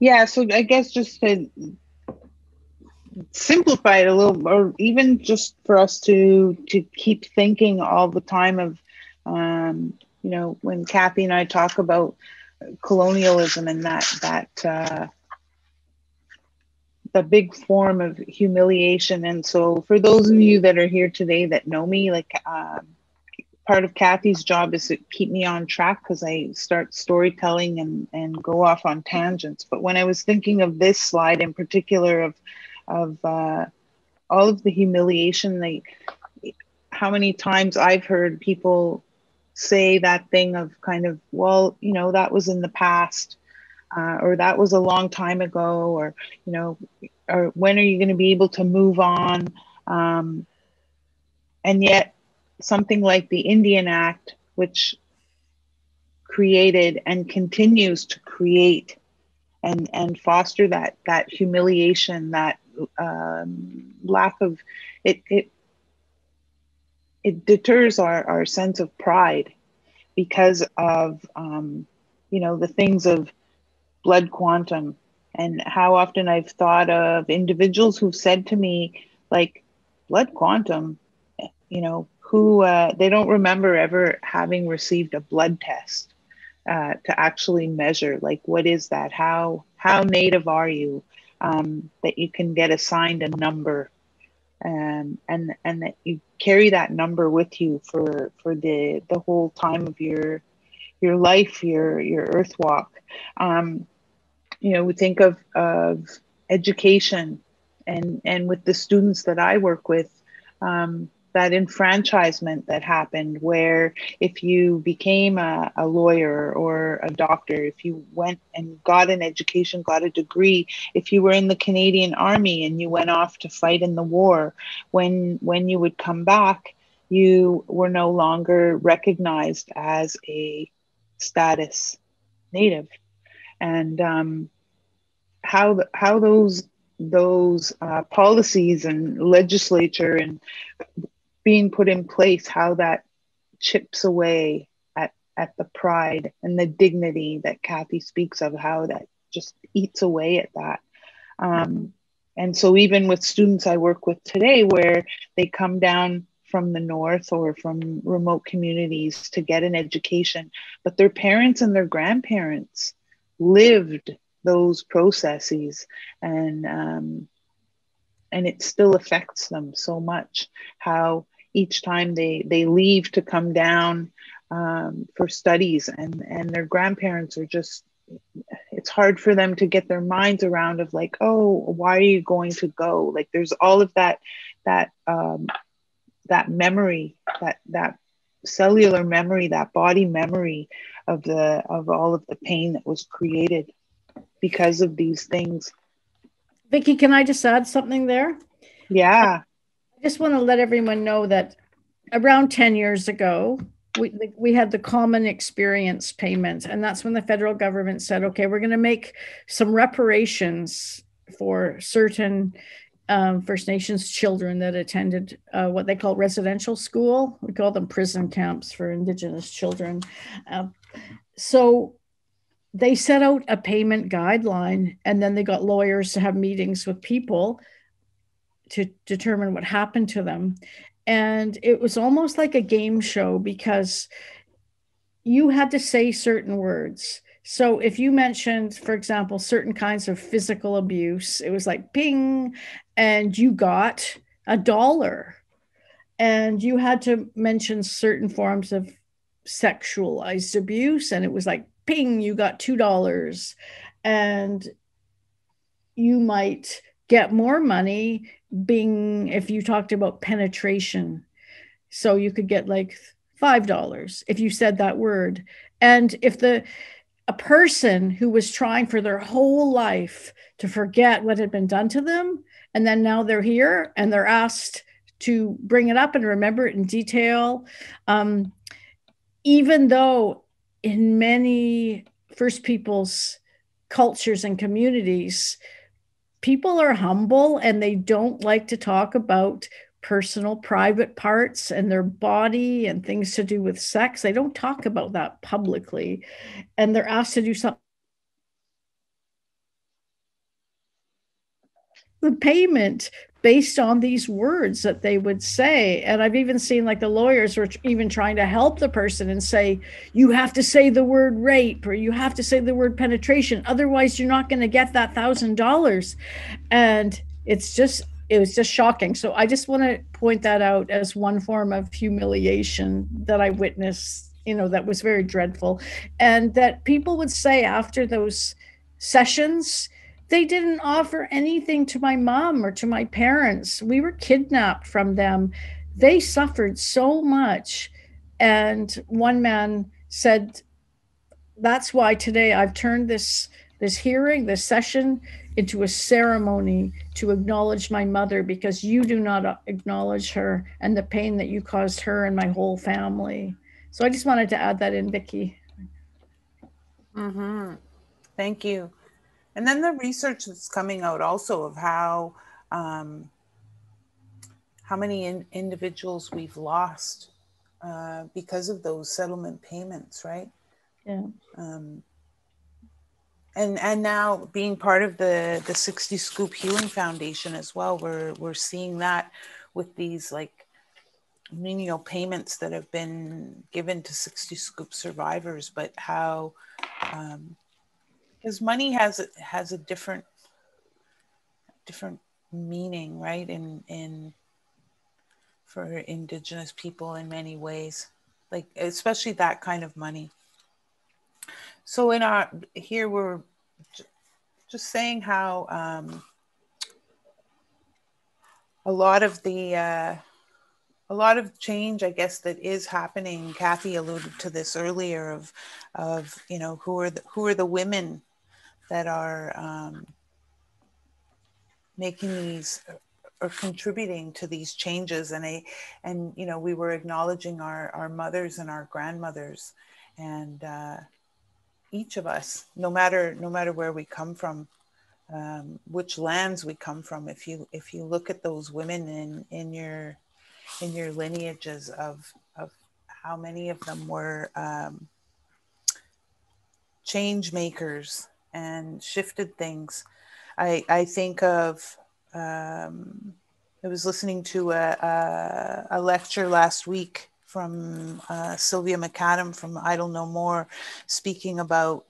Yeah, so I guess just to simplify it a little or even just for us to to keep thinking all the time of um, you know when kathy and i talk about colonialism and that that uh, the big form of humiliation. And so for those of you that are here today that know me like um, part of kathy's job is to keep me on track because i start storytelling and and go off on tangents. But when i was thinking of this slide in particular of of uh, all of the humiliation like how many times i've heard people say that thing of kind of well you know that was in the past uh, or that was a long time ago or you know or when are you going to be able to move on? Um, and yet something like the indian act which created and continues to create and and foster that that humiliation that um, lack of it, it it deters our, our sense of pride because of um, you know the things of blood quantum and how often I've thought of individuals who've said to me like blood quantum you know who uh, they don't remember ever having received a blood test uh, to actually measure like what is that? How how native are you um, that you can get assigned a number um, and and that you carry that number with you for for the the whole time of your your life your your earth walk. Um, you know we think of of education and and with the students that i work with um, that enfranchisement that happened where if you became a, a, lawyer or a doctor if you went and got an education got a degree if you were in the canadian army and you went off to fight in the war when when you would come back you were no longer recognized as a status native. And um, how how those those uh, policies and legislature and being put in place, how that chips away at, at the pride and the dignity that Kathy speaks of, how that just eats away at that. Um, and so, even with students I work with today, where they come down from the north or from remote communities to get an education, but their parents and their grandparents lived those processes and um, and it still affects them so much how each time they they leave to come down um, for studies and and their grandparents are just it's hard for them to get their minds around of like oh why are you going to go like there's all of that that um, that memory that that cellular memory, that body memory of the of all of the pain that was created because of these things. Vicky, can I just add something there? Yeah. Just want to let everyone know that around 10 years ago, we, we had the common experience payment, and that's when the federal government said, okay, we're going to make some reparations for certain um, First Nations children that attended uh, what they call residential school. We call them prison camps for Indigenous children. Uh, so they set out a payment guideline, and then they got lawyers to have meetings with people to determine what happened to them. And it was almost like a game show because you had to say certain words so if you mentioned, for example, certain kinds of physical abuse, it was like ping, and you got a dollar. And you had to mention certain forms of sexualized abuse, and it was like ping, you got two dollars. And you might get more money being if you talked about penetration. So you could get like five dollars if you said that word. And if the a person who was trying for their whole life to forget what had been done to them and then now they're here and they're asked to bring it up and remember it in detail um, even though in many first peoples cultures and communities people are humble and they don't like to talk about personal private parts and their body and things to do with sex. They don't talk about that publicly. And they're asked to do something. The payment based on these words that they would say and i've even seen like the lawyers were even trying to help the person and say you have to say the word rape or you have to say the word penetration otherwise you're not going to get that thousand dollars and it's just it was just shocking. So I just want to point that out as one form of humiliation that I witnessed, you know, that was very dreadful. And that people would say after those sessions, they didn't offer anything to my mom or to my parents. We were kidnapped from them. They suffered so much. And one man said, That's why today I've turned this this hearing, this session into a ceremony to acknowledge my mother because you do not acknowledge her and the pain that you caused her and my whole family. So I just wanted to add that in, Vicky. Mm-hmm. Thank you. And then the research that's coming out also of how um, how many in- individuals we've lost uh, because of those settlement payments, right? Yeah. Um, and and now being part of the the 60 scoop healing foundation as well we're we're seeing that with these like menial payments that have been given to 60 scoop survivors but how um because money has has a different different meaning right in in for indigenous people in many ways like especially that kind of money so in our here we're just saying how um, a lot of the uh, a lot of change, I guess, that is happening. Kathy alluded to this earlier of of you know who are the, who are the women that are um, making these or contributing to these changes and a and you know we were acknowledging our our mothers and our grandmothers and uh, each of us, no matter no matter where we come from, um, which lands we come from. If you if you look at those women in in your in your lineages of of how many of them were um, change makers and shifted things. I I think of. Um, I was listening to a, a, a lecture last week from uh, Sylvia McAdam from Idle No More, speaking about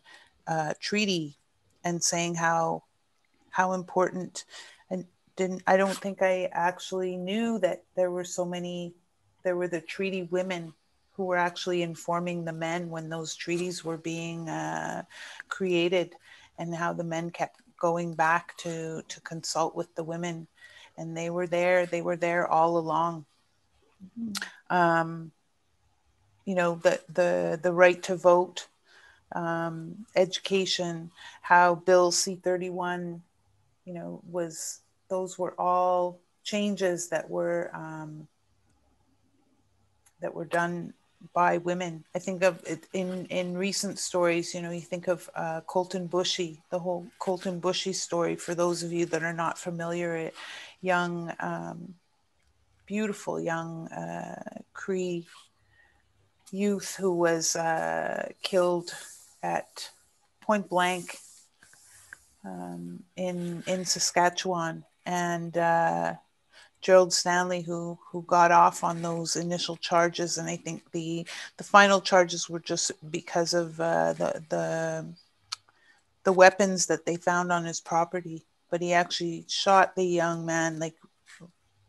uh, treaty and saying how how important and didn't I don't think I actually knew that there were so many there were the treaty women who were actually informing the men when those treaties were being uh, created and how the men kept going back to to consult with the women and they were there they were there all along mm-hmm. um, you know, the the the right to vote, um, education, how Bill C thirty one, you know, was those were all changes that were um, that were done by women. I think of in in recent stories. You know, you think of uh, Colten Boushie, the whole Colten Boushie story. For those of you that are not familiar, young, um, beautiful young uh, Cree youth who was uh, killed at point blank um, in in Saskatchewan, and uh, Gerald Stanley, who who got off on those initial charges, and I think the the final charges were just because of uh, the the the weapons that they found on his property. But he actually shot the young man like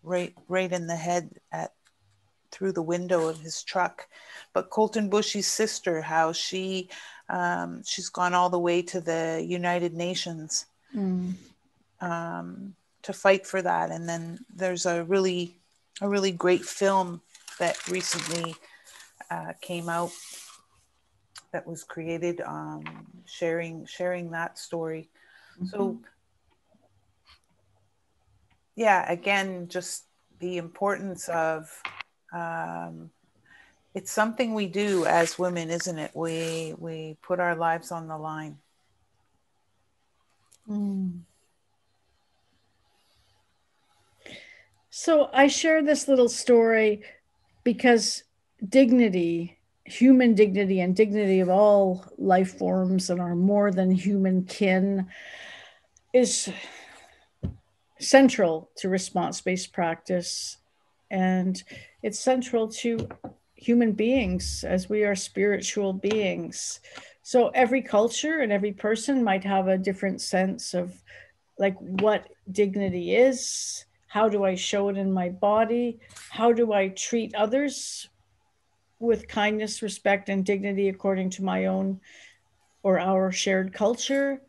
right right in the head at through the window of his truck. But Colten Boushie's sister, how she um, she's gone all the way to the United Nations. Mm. Um, to fight for that. And then there's a really a really great film that recently uh, came out that was created um, sharing sharing that story. Mm-hmm. So yeah, again, just the importance of um, it's something we do as women, isn't it? We we put our lives on the line. Mm. So I share this little story because dignity, human dignity, and dignity of all life forms and our more than human kin is central to response based practice. And it's central to human beings as we are spiritual beings. So every culture and every person might have a different sense of like what dignity is how do I show it in my body? How do I treat others with kindness, respect, and dignity according to my own or our shared culture?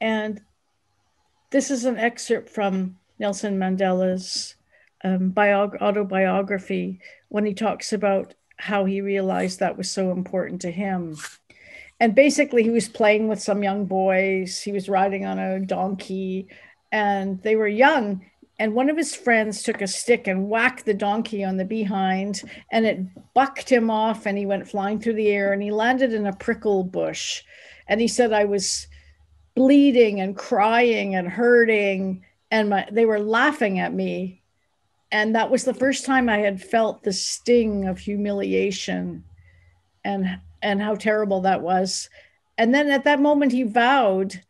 And this is an excerpt from Nelson Mandela's um, biog- autobiography when he talks about how he realized that was so important to him. And basically, he was playing with some young boys. He was riding on a donkey and they were young and one of his friends took a stick and whacked the donkey on the behind and it bucked him off and he went flying through the air and he landed in a prickle bush. And he said i was bleeding and crying and hurting and my, they were laughing at me. And that was the first time i had felt the sting of humiliation and and how terrible that was. And then at that moment he vowed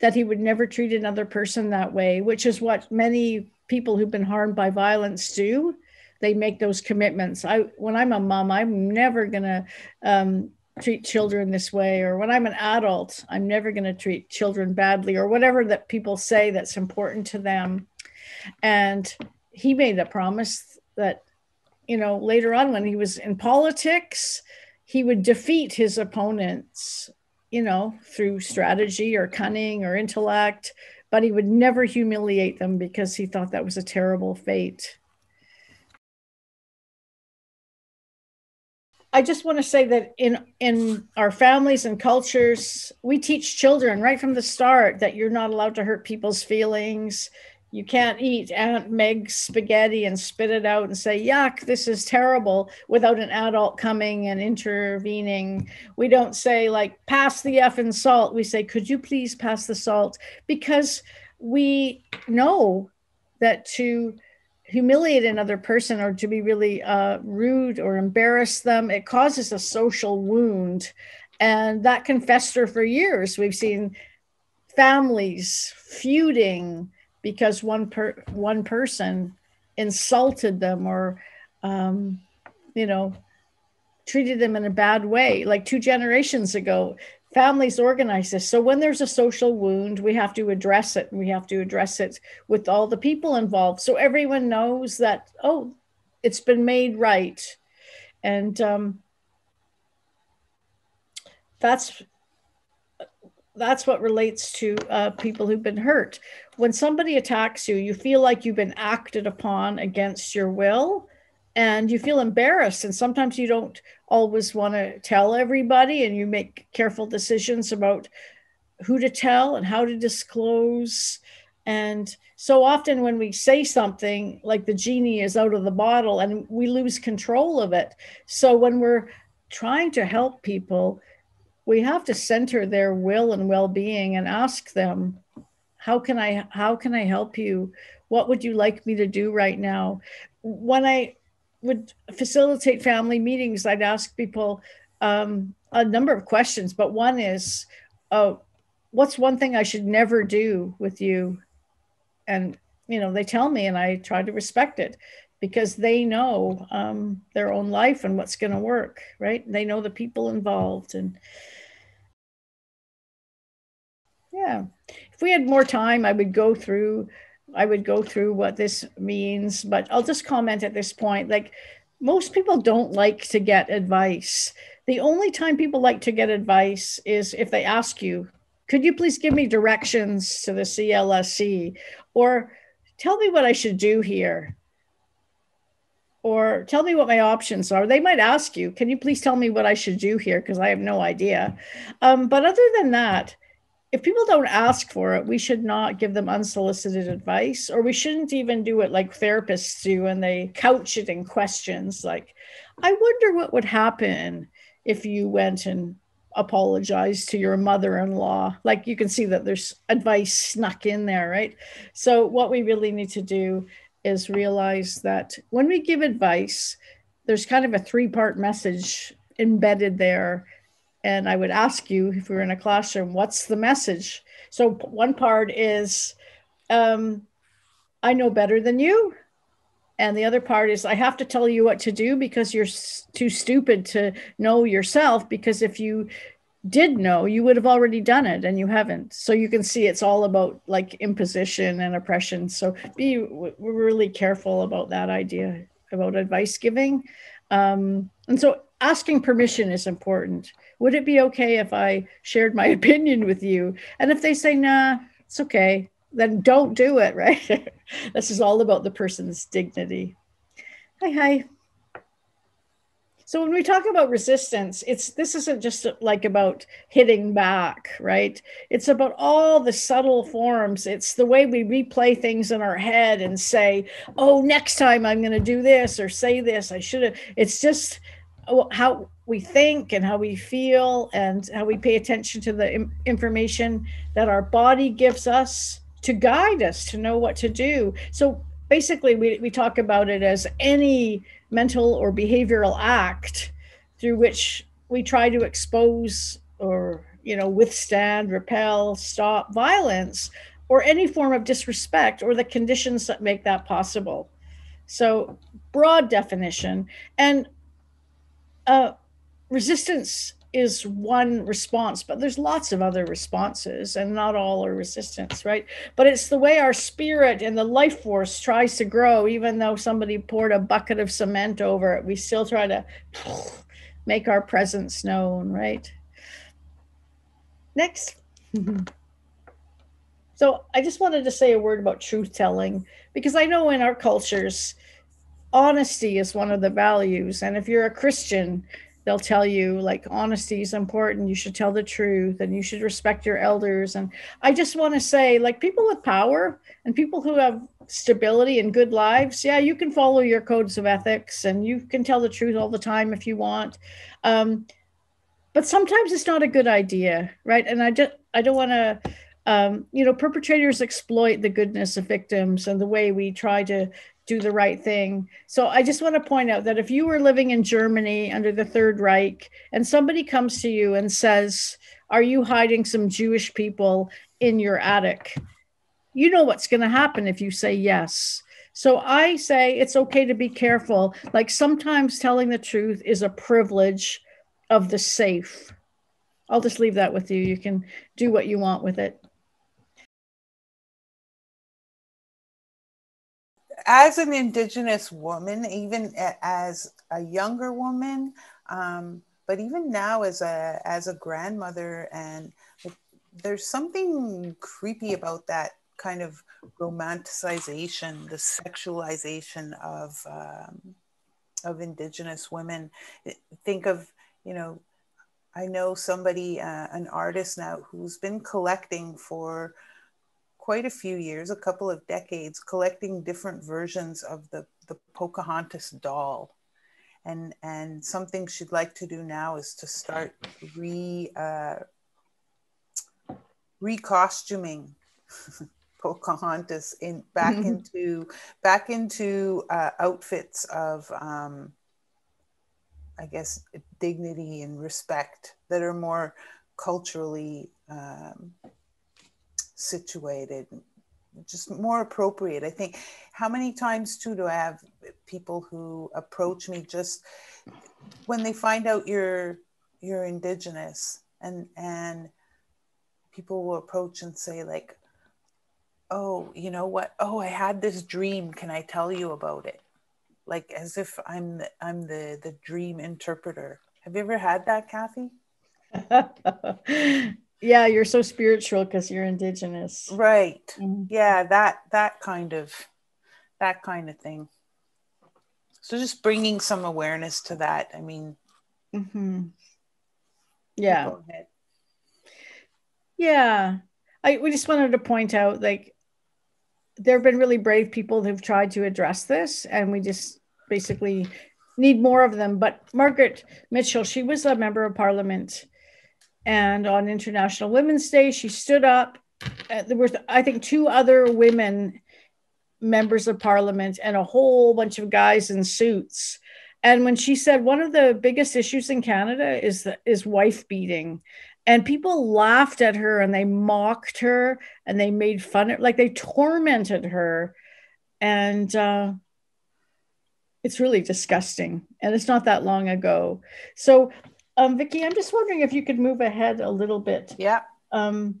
that he would never treat another person that way, which is what many people who've been harmed by violence do. They make those commitments. I, when I'm a mom, I'm never gonna um, treat children this way, or when I'm an adult, I'm never gonna treat children badly, or whatever that people say that's important to them. And he made a promise that, you know, later on when he was in politics, he would defeat his opponents you know, through strategy or cunning or intellect, but he would never humiliate them because he thought that was a terrible fate. I just want to say that in in our families and cultures, we teach children right from the start that you're not allowed to hurt people's feelings you can't eat Aunt Meg's spaghetti and spit it out and say, yuck, this is terrible without an adult coming and intervening. We don't say, like, pass the F and salt. We say, could you please pass the salt? Because we know that to humiliate another person or to be really uh, rude or embarrass them, it causes a social wound. And that can fester for years. We've seen families feuding because one per one person insulted them or um, you know treated them in a bad way. Like two generations ago families organize this. So when there's a social wound we have to address it. And we have to address it with all the people involved. So everyone knows that oh it's been made right. And um, that's that's what relates to uh, people who've been hurt. When somebody attacks you, you feel like you've been acted upon against your will. and you feel embarrassed and sometimes you don't always want to tell everybody and you make careful decisions about who to tell and how to disclose and so often when we say something like the genie is out of the bottle and we lose control of it so when we're trying to help people we have to center their will and well-being and ask them how can i how can i help you what would you like me to do right now when i would facilitate family meetings, I'd ask people um, a number of questions, but one is, uh, what's one thing I should never do with you? And, you know, they tell me, and I try to respect it because they know um, their own life and what's going to work, right? They know the people involved. And yeah, if we had more time, I would go through I would go through what this means, but I'll just comment at this point. Like most people don't like to get advice. The only time people like to get advice is if they ask you, could you please give me directions to the CLSC? Or tell me what I should do here. Or tell me what my options are. They might ask you, can you please tell me what I should do here? Because I have no idea. Um, but other than that, if people don't ask for it, we should not give them unsolicited advice, or we shouldn't even do it like therapists do and they couch it in questions like, I wonder what would happen if you went and apologized to your mother in law. Like you can see that there's advice snuck in there, right? So, what we really need to do is realize that when we give advice, there's kind of a three part message embedded there and I would ask you if we were in a classroom, what's the message? So one part is, um, I know better than you. And the other part is, I have to tell you what to do because you're too stupid to know yourself. Because if you did know, you would have already done it and you haven't. So you can see it's all about like imposition and oppression. So be really careful about that idea about advice giving. Um, and so asking permission is important would it be okay if I shared my opinion with you? And if they say, nah, it's okay, then don't do it, right? this is all about the person's dignity. Hi, hi. So when we talk about resistance, it's this isn't just like about hitting back, right? It's about all the subtle forms. It's the way we replay things in our head and say, "Oh, next time I'm going to do this or say this. I should have." It's just oh, how we think and how we feel and how we pay attention to the information that our body gives us to guide us to know what to do. So basically, we, we talk about it as any mental or behavioral act through which we try to expose or you know withstand repel stop violence or any form of disrespect or the conditions that make that possible so broad definition and uh, resistance is one response, but there's lots of other responses, and not all are resistance, right? But it's the way our spirit and the life force tries to grow, even though somebody poured a bucket of cement over it, we still try to make our presence known, right? Next. so I just wanted to say a word about truth telling, because I know in our cultures, honesty is one of the values. And if you're a Christian, they'll tell you like honesty is important you should tell the truth and you should respect your elders and i just want to say like people with power and people who have stability and good lives yeah you can follow your codes of ethics and you can tell the truth all the time if you want um, but sometimes it's not a good idea right? And i just i don't want to um, you know perpetrators exploit the goodness of victims and the way we try to do the right thing. So I just want to point out that if you were living in Germany under the Third Reich and somebody comes to you and says, Are you hiding some Jewish people in your attic? You know what's going to happen if you say yes. So I say it's okay to be careful. Like sometimes telling the truth is a privilege of the safe. I'll just leave that with you. You can do what you want with it. As an indigenous woman even as a younger woman um, but even now as a as a grandmother and there's something creepy about that kind of romanticization the sexualization of um, of Indigenous women. Think of, you know, I know somebody, uh, an artist now, who's been collecting for quite a few years, a couple of decades, collecting different versions of the, the Pocahontas doll. And, and something she'd like to do now is to start re uh, recostuming Pocahontas in back mm-hmm. into back into uh, outfits of um, I guess dignity and respect that are more culturally um, situated just more appropriate. I think how many times too do i have people who approach me just when they find out you're you're indigenous and and people will approach and say like oh you know what? Oh i had this dream. Can i tell you about it? Like as if i'm the, i'm the the dream interpreter. Have you ever had that kathy yeah you're so spiritual because you're indigenous. Right. Mm-hmm. yeah that that kind of that kind of thing. So just bringing some awareness to that i mean. Mm-hmm. yeah. yeah. I we just wanted to point out like there have been really brave people who've tried to address this and we just basically need more of them. But margaret mitchell she was a member of parliament and on International Women's Day, she stood up. Uh, there were, I think, two other women members of parliament and a whole bunch of guys in suits. And when she said one of the biggest issues in Canada is the, is wife beating, and people laughed at her and they mocked her and they made fun of, like they tormented her, and uh, it's really disgusting. And it's not that long ago. So um, Vicky, I'm just wondering if you could move ahead a little bit. Yeah. Um,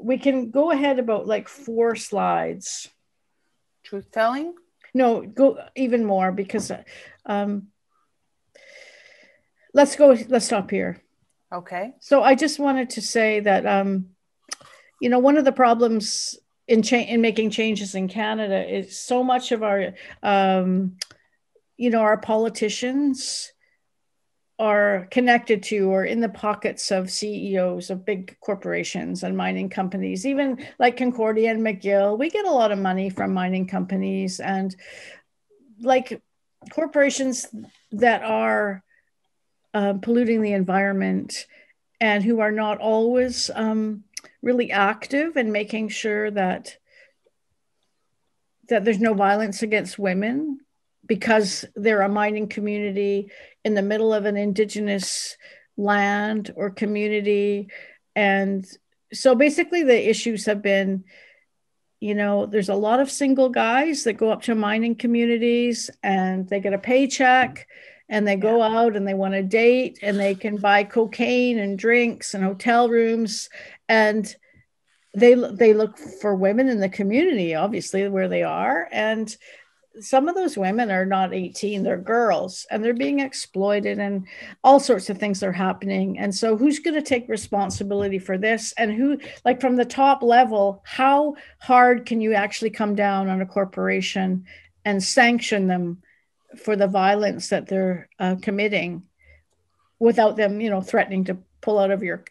we can go ahead about like four slides. Truth telling? No, go even more because um, let's go, let's stop here. Okay. So I just wanted to say that, um, you know, one of the problems in, cha- in making changes in Canada is so much of our, um, you know, our politicians are connected to or in the pockets of CEOs of big corporations and mining companies, even like Concordia and McGill. We get a lot of money from mining companies and like corporations that are uh, polluting the environment and who are not always um, really active in making sure that that there's no violence against women because they're a mining community in the middle of an indigenous land or community. And so basically, the issues have been you know, there's a lot of single guys that go up to mining communities and they get a paycheck and they go out and they want to date and they can buy cocaine and drinks and hotel rooms. And they they look for women in the community obviously where they are. And some of those women are not 18 they're girls and they're being exploited and all sorts of things are happening. And so who's going to take responsibility for this? And who like from the top level how hard can you actually come down on a corporation and sanction them for the violence that they're uh, committing without them you know threatening to pull out of your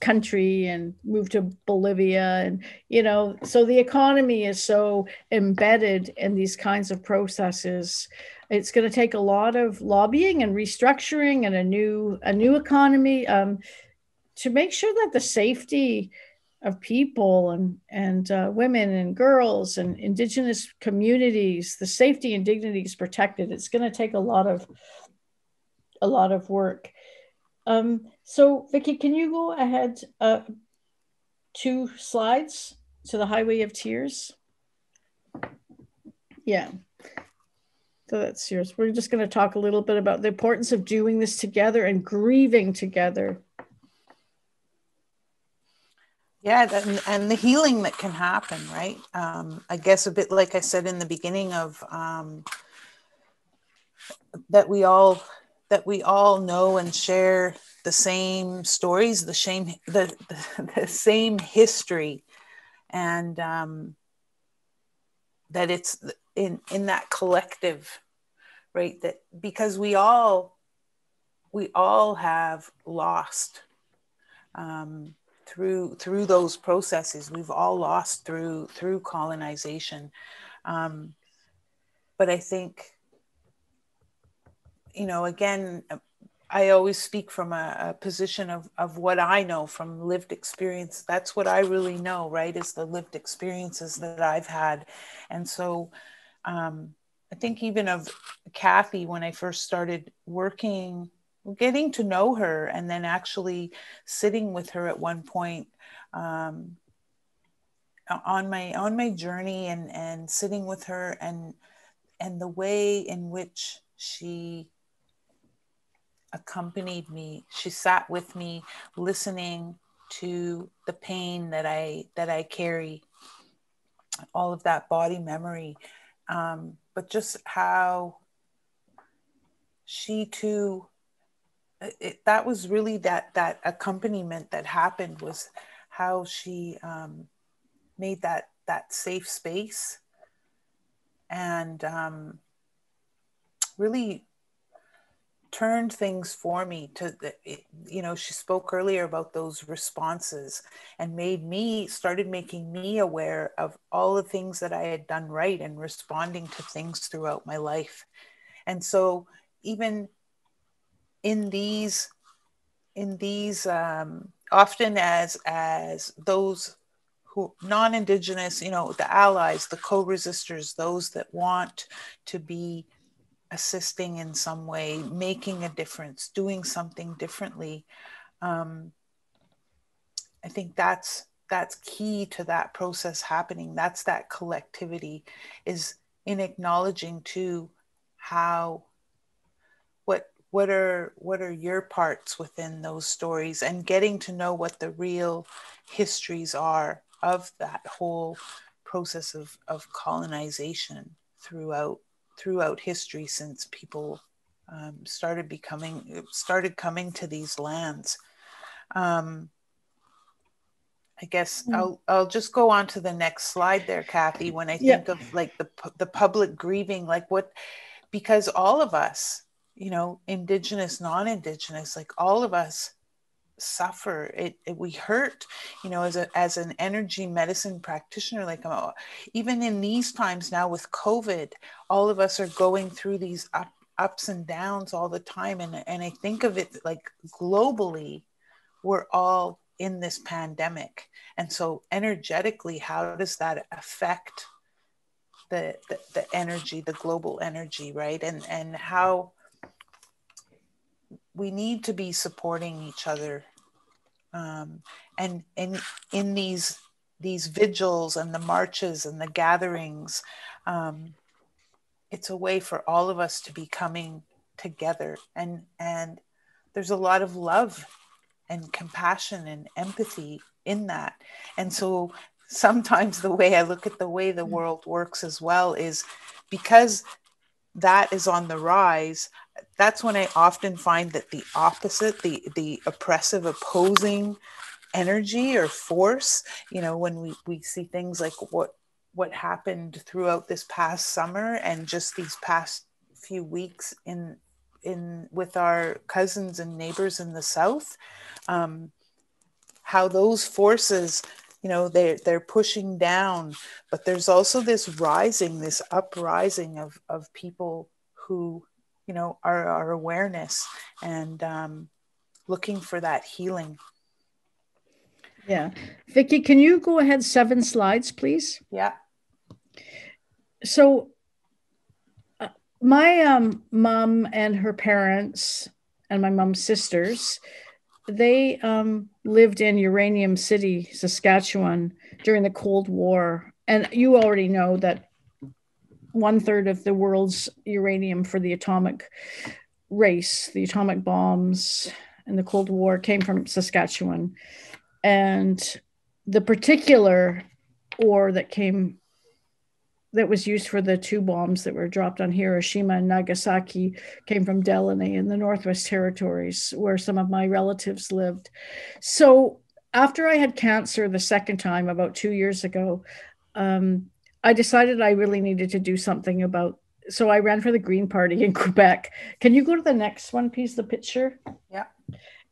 country and move to Bolivia and you know so the economy is so embedded in these kinds of processes. It's going to take a lot of lobbying and restructuring and a new a new economy um, to make sure that the safety of people and and uh, women and girls and indigenous communities the safety and dignity is protected. It's going to take a lot of a lot of work. Um, so, Vicky, can you go ahead uh, two slides to the Highway of Tears? Yeah. So that's yours. We're just going to talk a little bit about the importance of doing this together and grieving together. Yeah, and, and the healing that can happen, right? Um, I guess a bit like I said in the beginning of um, that we all that we all know and share the same stories, the same the, the, the same history, and um, that it's in in that collective right that because we all we all have lost um, through through those processes. We've all lost through through colonization. Um, but i think you know again I always speak from a, a, position of, of what I know from lived experience. That's what I really know, right? Is the lived experiences that I've had. And so um, I think even of Kathy, when I first started working, getting to know her, and then actually sitting with her at one point um, on my on my journey and and sitting with her and and the way in which she accompanied me. She sat with me, listening to the pain that I that I carry, all of that body memory, um, but just how she too. It, that was really that that accompaniment that happened was how she um, made that that safe space and um, really turned things for me to the, you know she spoke earlier about those responses and made me started making me aware of all the things that i had done right and responding to things throughout my life. And so even in these in these um, often as as those who non-indigenous you know the allies the co-resistors those that want to be assisting in some way, making a difference, doing something differently. Um, I think that's that's key to that process happening. That's that collectivity is in acknowledging too how what what are what are your parts within those stories and getting to know what the real histories are of that whole process of, of colonization throughout throughout history since people um, started becoming started coming to these lands. Um, I guess mm. I'll I'll just go on to the next slide there, Kathy. When I think of like the the public grieving, like what, because all of us, you know, indigenous, non-indigenous, like all of us suffer. It, it, we hurt you know as a as an energy medicine practitioner like uh, even in these times now with covid all of us are going through these up, ups and downs all the time. And and i think of it like globally we're all in this pandemic. And so energetically how does that affect the, the, the energy the global energy right? And and how we need to be supporting each other um, and in, in these these vigils and the marches and the gatherings um, it's a way for all of us to be coming together and and there's a lot of love and compassion and empathy in that and so sometimes the way i look at the way the mm. world works as well is because that is on the rise that's when i often find that the opposite the the oppressive opposing energy or force you know when we we see things like what what happened throughout this past summer and just these past few weeks in in with our cousins and neighbors in the south um, how those forces you know they're they're pushing down but there's also this rising this uprising of of people who you know our, our awareness and um, looking for that healing. Yeah. Vicky can you go ahead seven slides please? Yeah. So uh, my um, mom and her parents and my mom's sisters they um, lived in Uranium City, Saskatchewan during the Cold War. And you already know that one third of the world's uranium for the atomic race, the atomic bombs in the Cold War came from Saskatchewan. And the particular ore that came that was used for the two bombs that were dropped on Hiroshima and Nagasaki came from Deline in the Northwest Territories, where some of my relatives lived. So after I had cancer the second time, about two years ago, um, I decided I really needed to do something about so I ran for the Green Party in Quebec. Can you go to the next one, please? The picture. Yeah.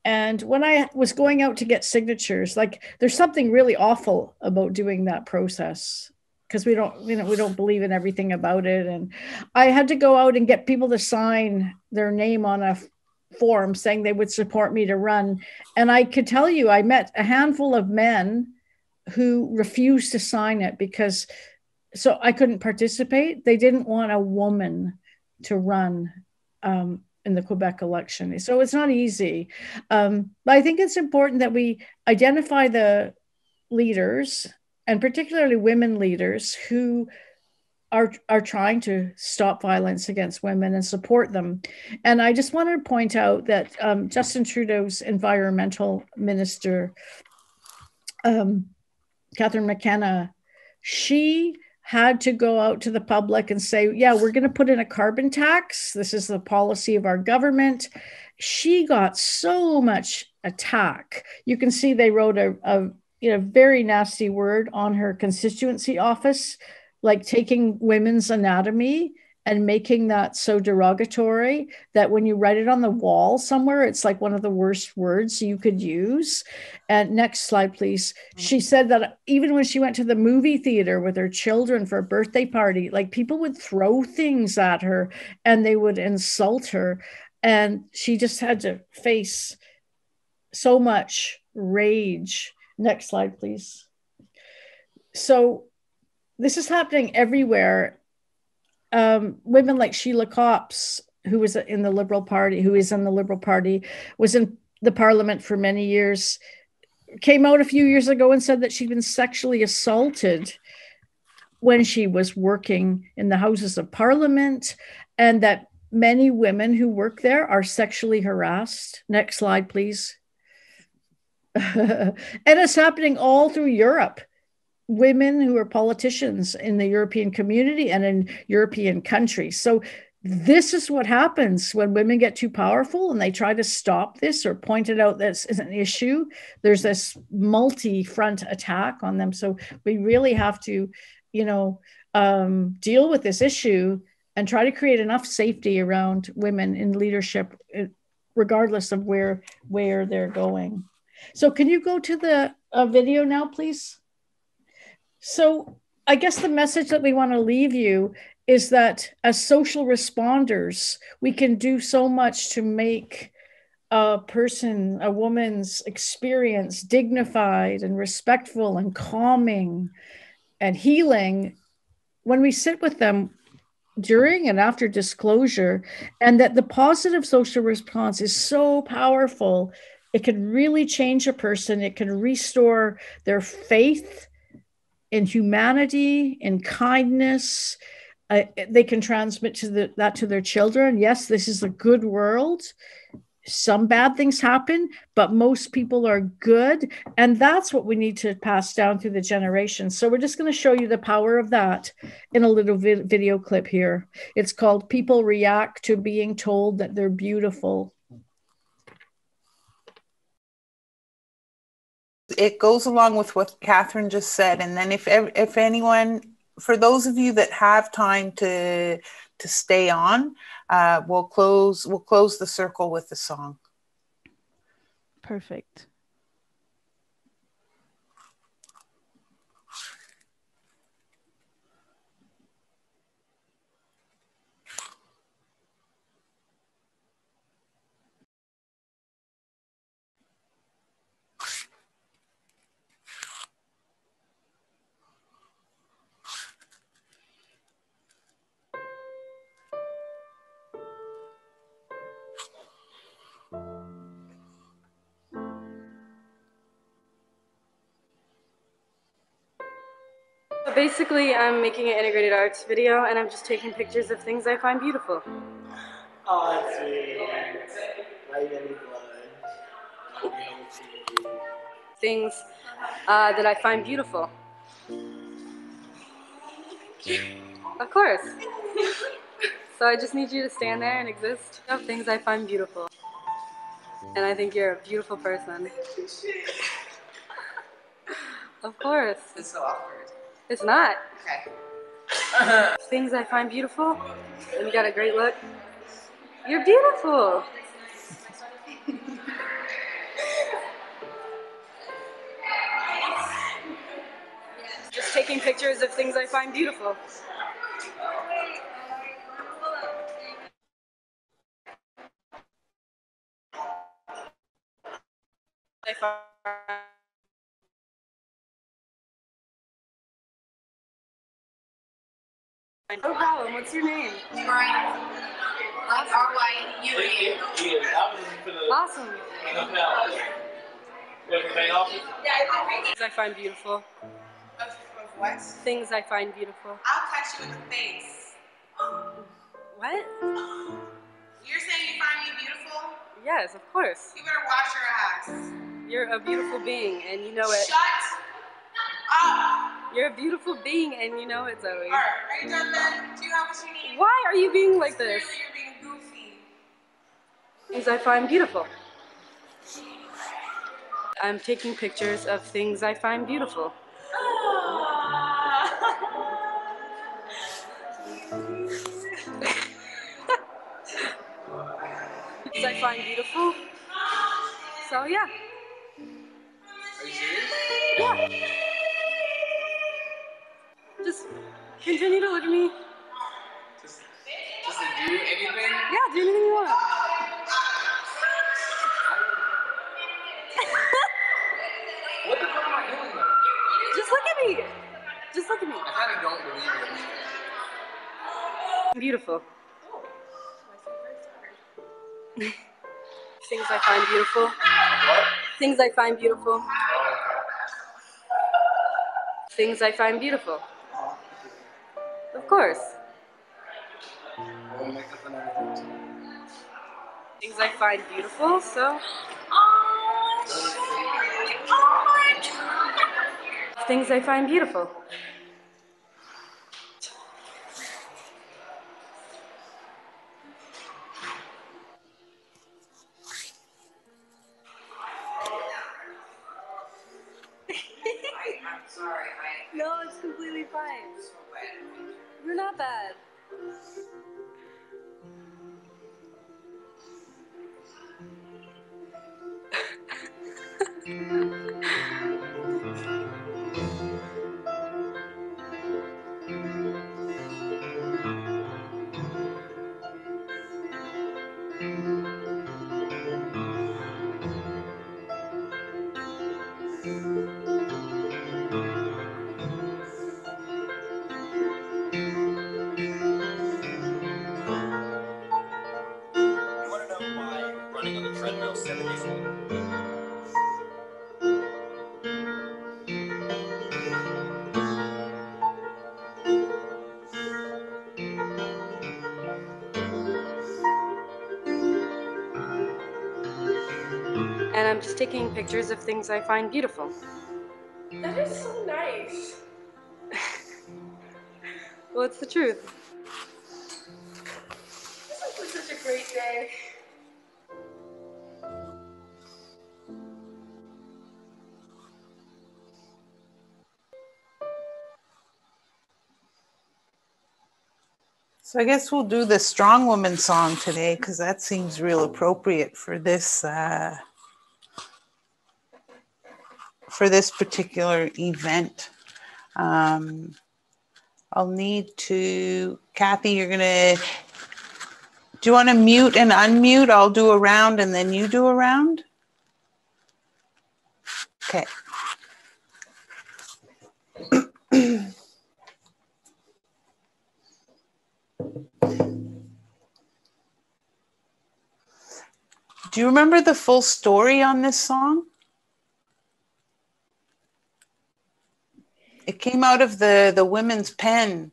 And when I was going out to get signatures, like there's something really awful about doing that process because we don't, you know, we don't believe in everything about it. And I had to go out and get people to sign their name on a form saying they would support me to run. And I could tell you, I met a handful of men who refused to sign it because so I couldn't participate. They didn't want a woman to run um, in the Quebec election. So it's not easy. Um, but I think it's important that we identify the leaders and particularly women leaders who are, are trying to stop violence against women and support them. And I just wanted to point out that um, Justin Trudeau's environmental minister, um, Catherine McKenna, she had to go out to the public and say, yeah, we're going to put in a carbon tax. This is the policy of our government. She got so much attack. You can see they wrote a, a you know very nasty word on her constituency office, like taking women's anatomy and making that so derogatory that when you write it on the wall somewhere, it's like one of the worst words you could use. And next slide, please. She mm. said that even when she went to the movie theater with her children for a birthday party, like people would throw things at her and they would insult her. And she just had to face so much rage. Next slide, please. So, this is happening everywhere um, women like Sheila Copps, who was in the Liberal Party, who is in the Liberal Party, was in the Parliament for many years, came out a few years ago and said that she'd been sexually assaulted when she was working in the Houses of Parliament, and that many women who work there are sexually harassed. Next slide, please. and it's happening all through Europe women who are politicians in the European community and in European countries. So this is what happens when women get too powerful and they try to stop this or point it out that is an issue. There's this multi-front attack on them. So we really have to, you know, um, deal with this issue and try to create enough safety around women in leadership, eh, regardless of where where they're going. So can you go to the uh, video now, please? So I guess the message that we want to leave you is that as social responders, we can do so much to make a person, a woman's experience dignified and respectful and calming and healing when we sit with them during and after disclosure, and that the positive social response is so powerful. It can really change a person, it can restore their faith in humanity, in kindness. Uh, they can transmit to the, that to their children. Yes, this is a good world. Some bad things happen, but most people are good. And that's what we need to pass down through the generations. So we're just going to show you the power of that in a little vi- video clip here. It's called People React to Being Told That They're Beautiful. It goes along with what Catherine just said. And then if if anyone, for those of you that have time to to stay on, uh, we'll close we'll close the circle with the song. Perfect. Basically, I'm making an integrated arts video, and I'm just taking pictures of things I find beautiful. Oh, that's sweet. Things uh, that I find beautiful. Of course. so I just need you to stand there and exist of things I find beautiful. And I think you're a beautiful person. of course. It's so awkward. It's not. Okay. things I find beautiful. And you got a great look. You're beautiful. Just taking pictures of things I find beautiful. I find No problem. What's your name? Like R Y U E. Awesome. Things I find beautiful. Of what? Things I find beautiful. I'll catch you in the face. What? You're saying you find me beautiful? Yes, of course. You better wash your ass. You're a beautiful being, and you know it. Shut up. You're a beautiful being, and you know it, Zoe. Alright, are you done then? Do you have what you need? Why are you being like this? Clearly you're being goofy. Things I find beautiful. I'm taking pictures of things I find beautiful. Ah! Things I find beautiful. So yeah. Continue to look at me. Just, just to do anything? Yeah, do anything you want. What the fuck am I doing though? Just look at me. Just look at me. I kind of don't believe it. Beautiful. Things I find beautiful. What? Things I find beautiful. Things I find beautiful. Of course. We'll make up another thing. Things I find beautiful, so. Things I find beautiful. Pictures of things I find beautiful. That is so nice. Well, it's the truth. This was such a great day. So I guess we'll do the strong woman song today because that seems real appropriate for this uh, for this particular event. Um, I'll need to, Kathy, you're gonna. Do you want to mute and unmute? I'll do a round and then you do a round. Okay. Do you remember the full story on this song? It came out of the the women's pen,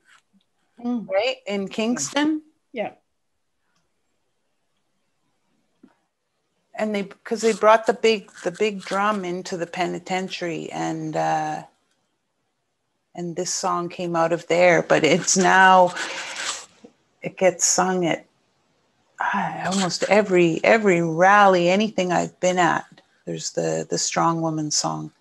Mm. right in Kingston, Yeah. and they because they brought the big the big drum into the penitentiary, and uh, and this song came out of there. But it's now it gets sung at ah, almost every every rally, anything I've been at. There's the the strong woman song.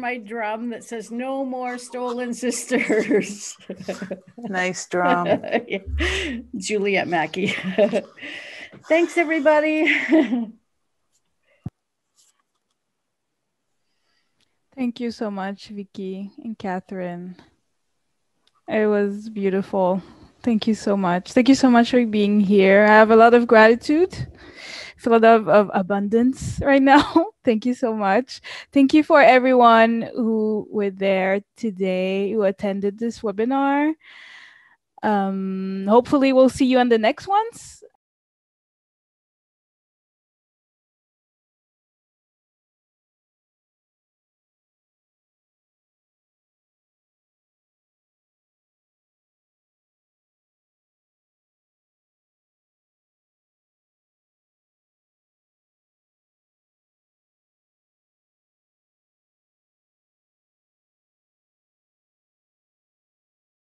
My drum that says no more stolen sisters. Nice drum. Juliet Mackey. Thanks, everybody. Thank you so much, Vicky and Catherine. It was beautiful. Thank you so much. Thank you so much for being here. I have a lot of gratitude, lot of, of abundance right now. Thank you so much. Thank you for everyone who were there today, who attended this webinar. Um, hopefully, we'll see you on the next ones.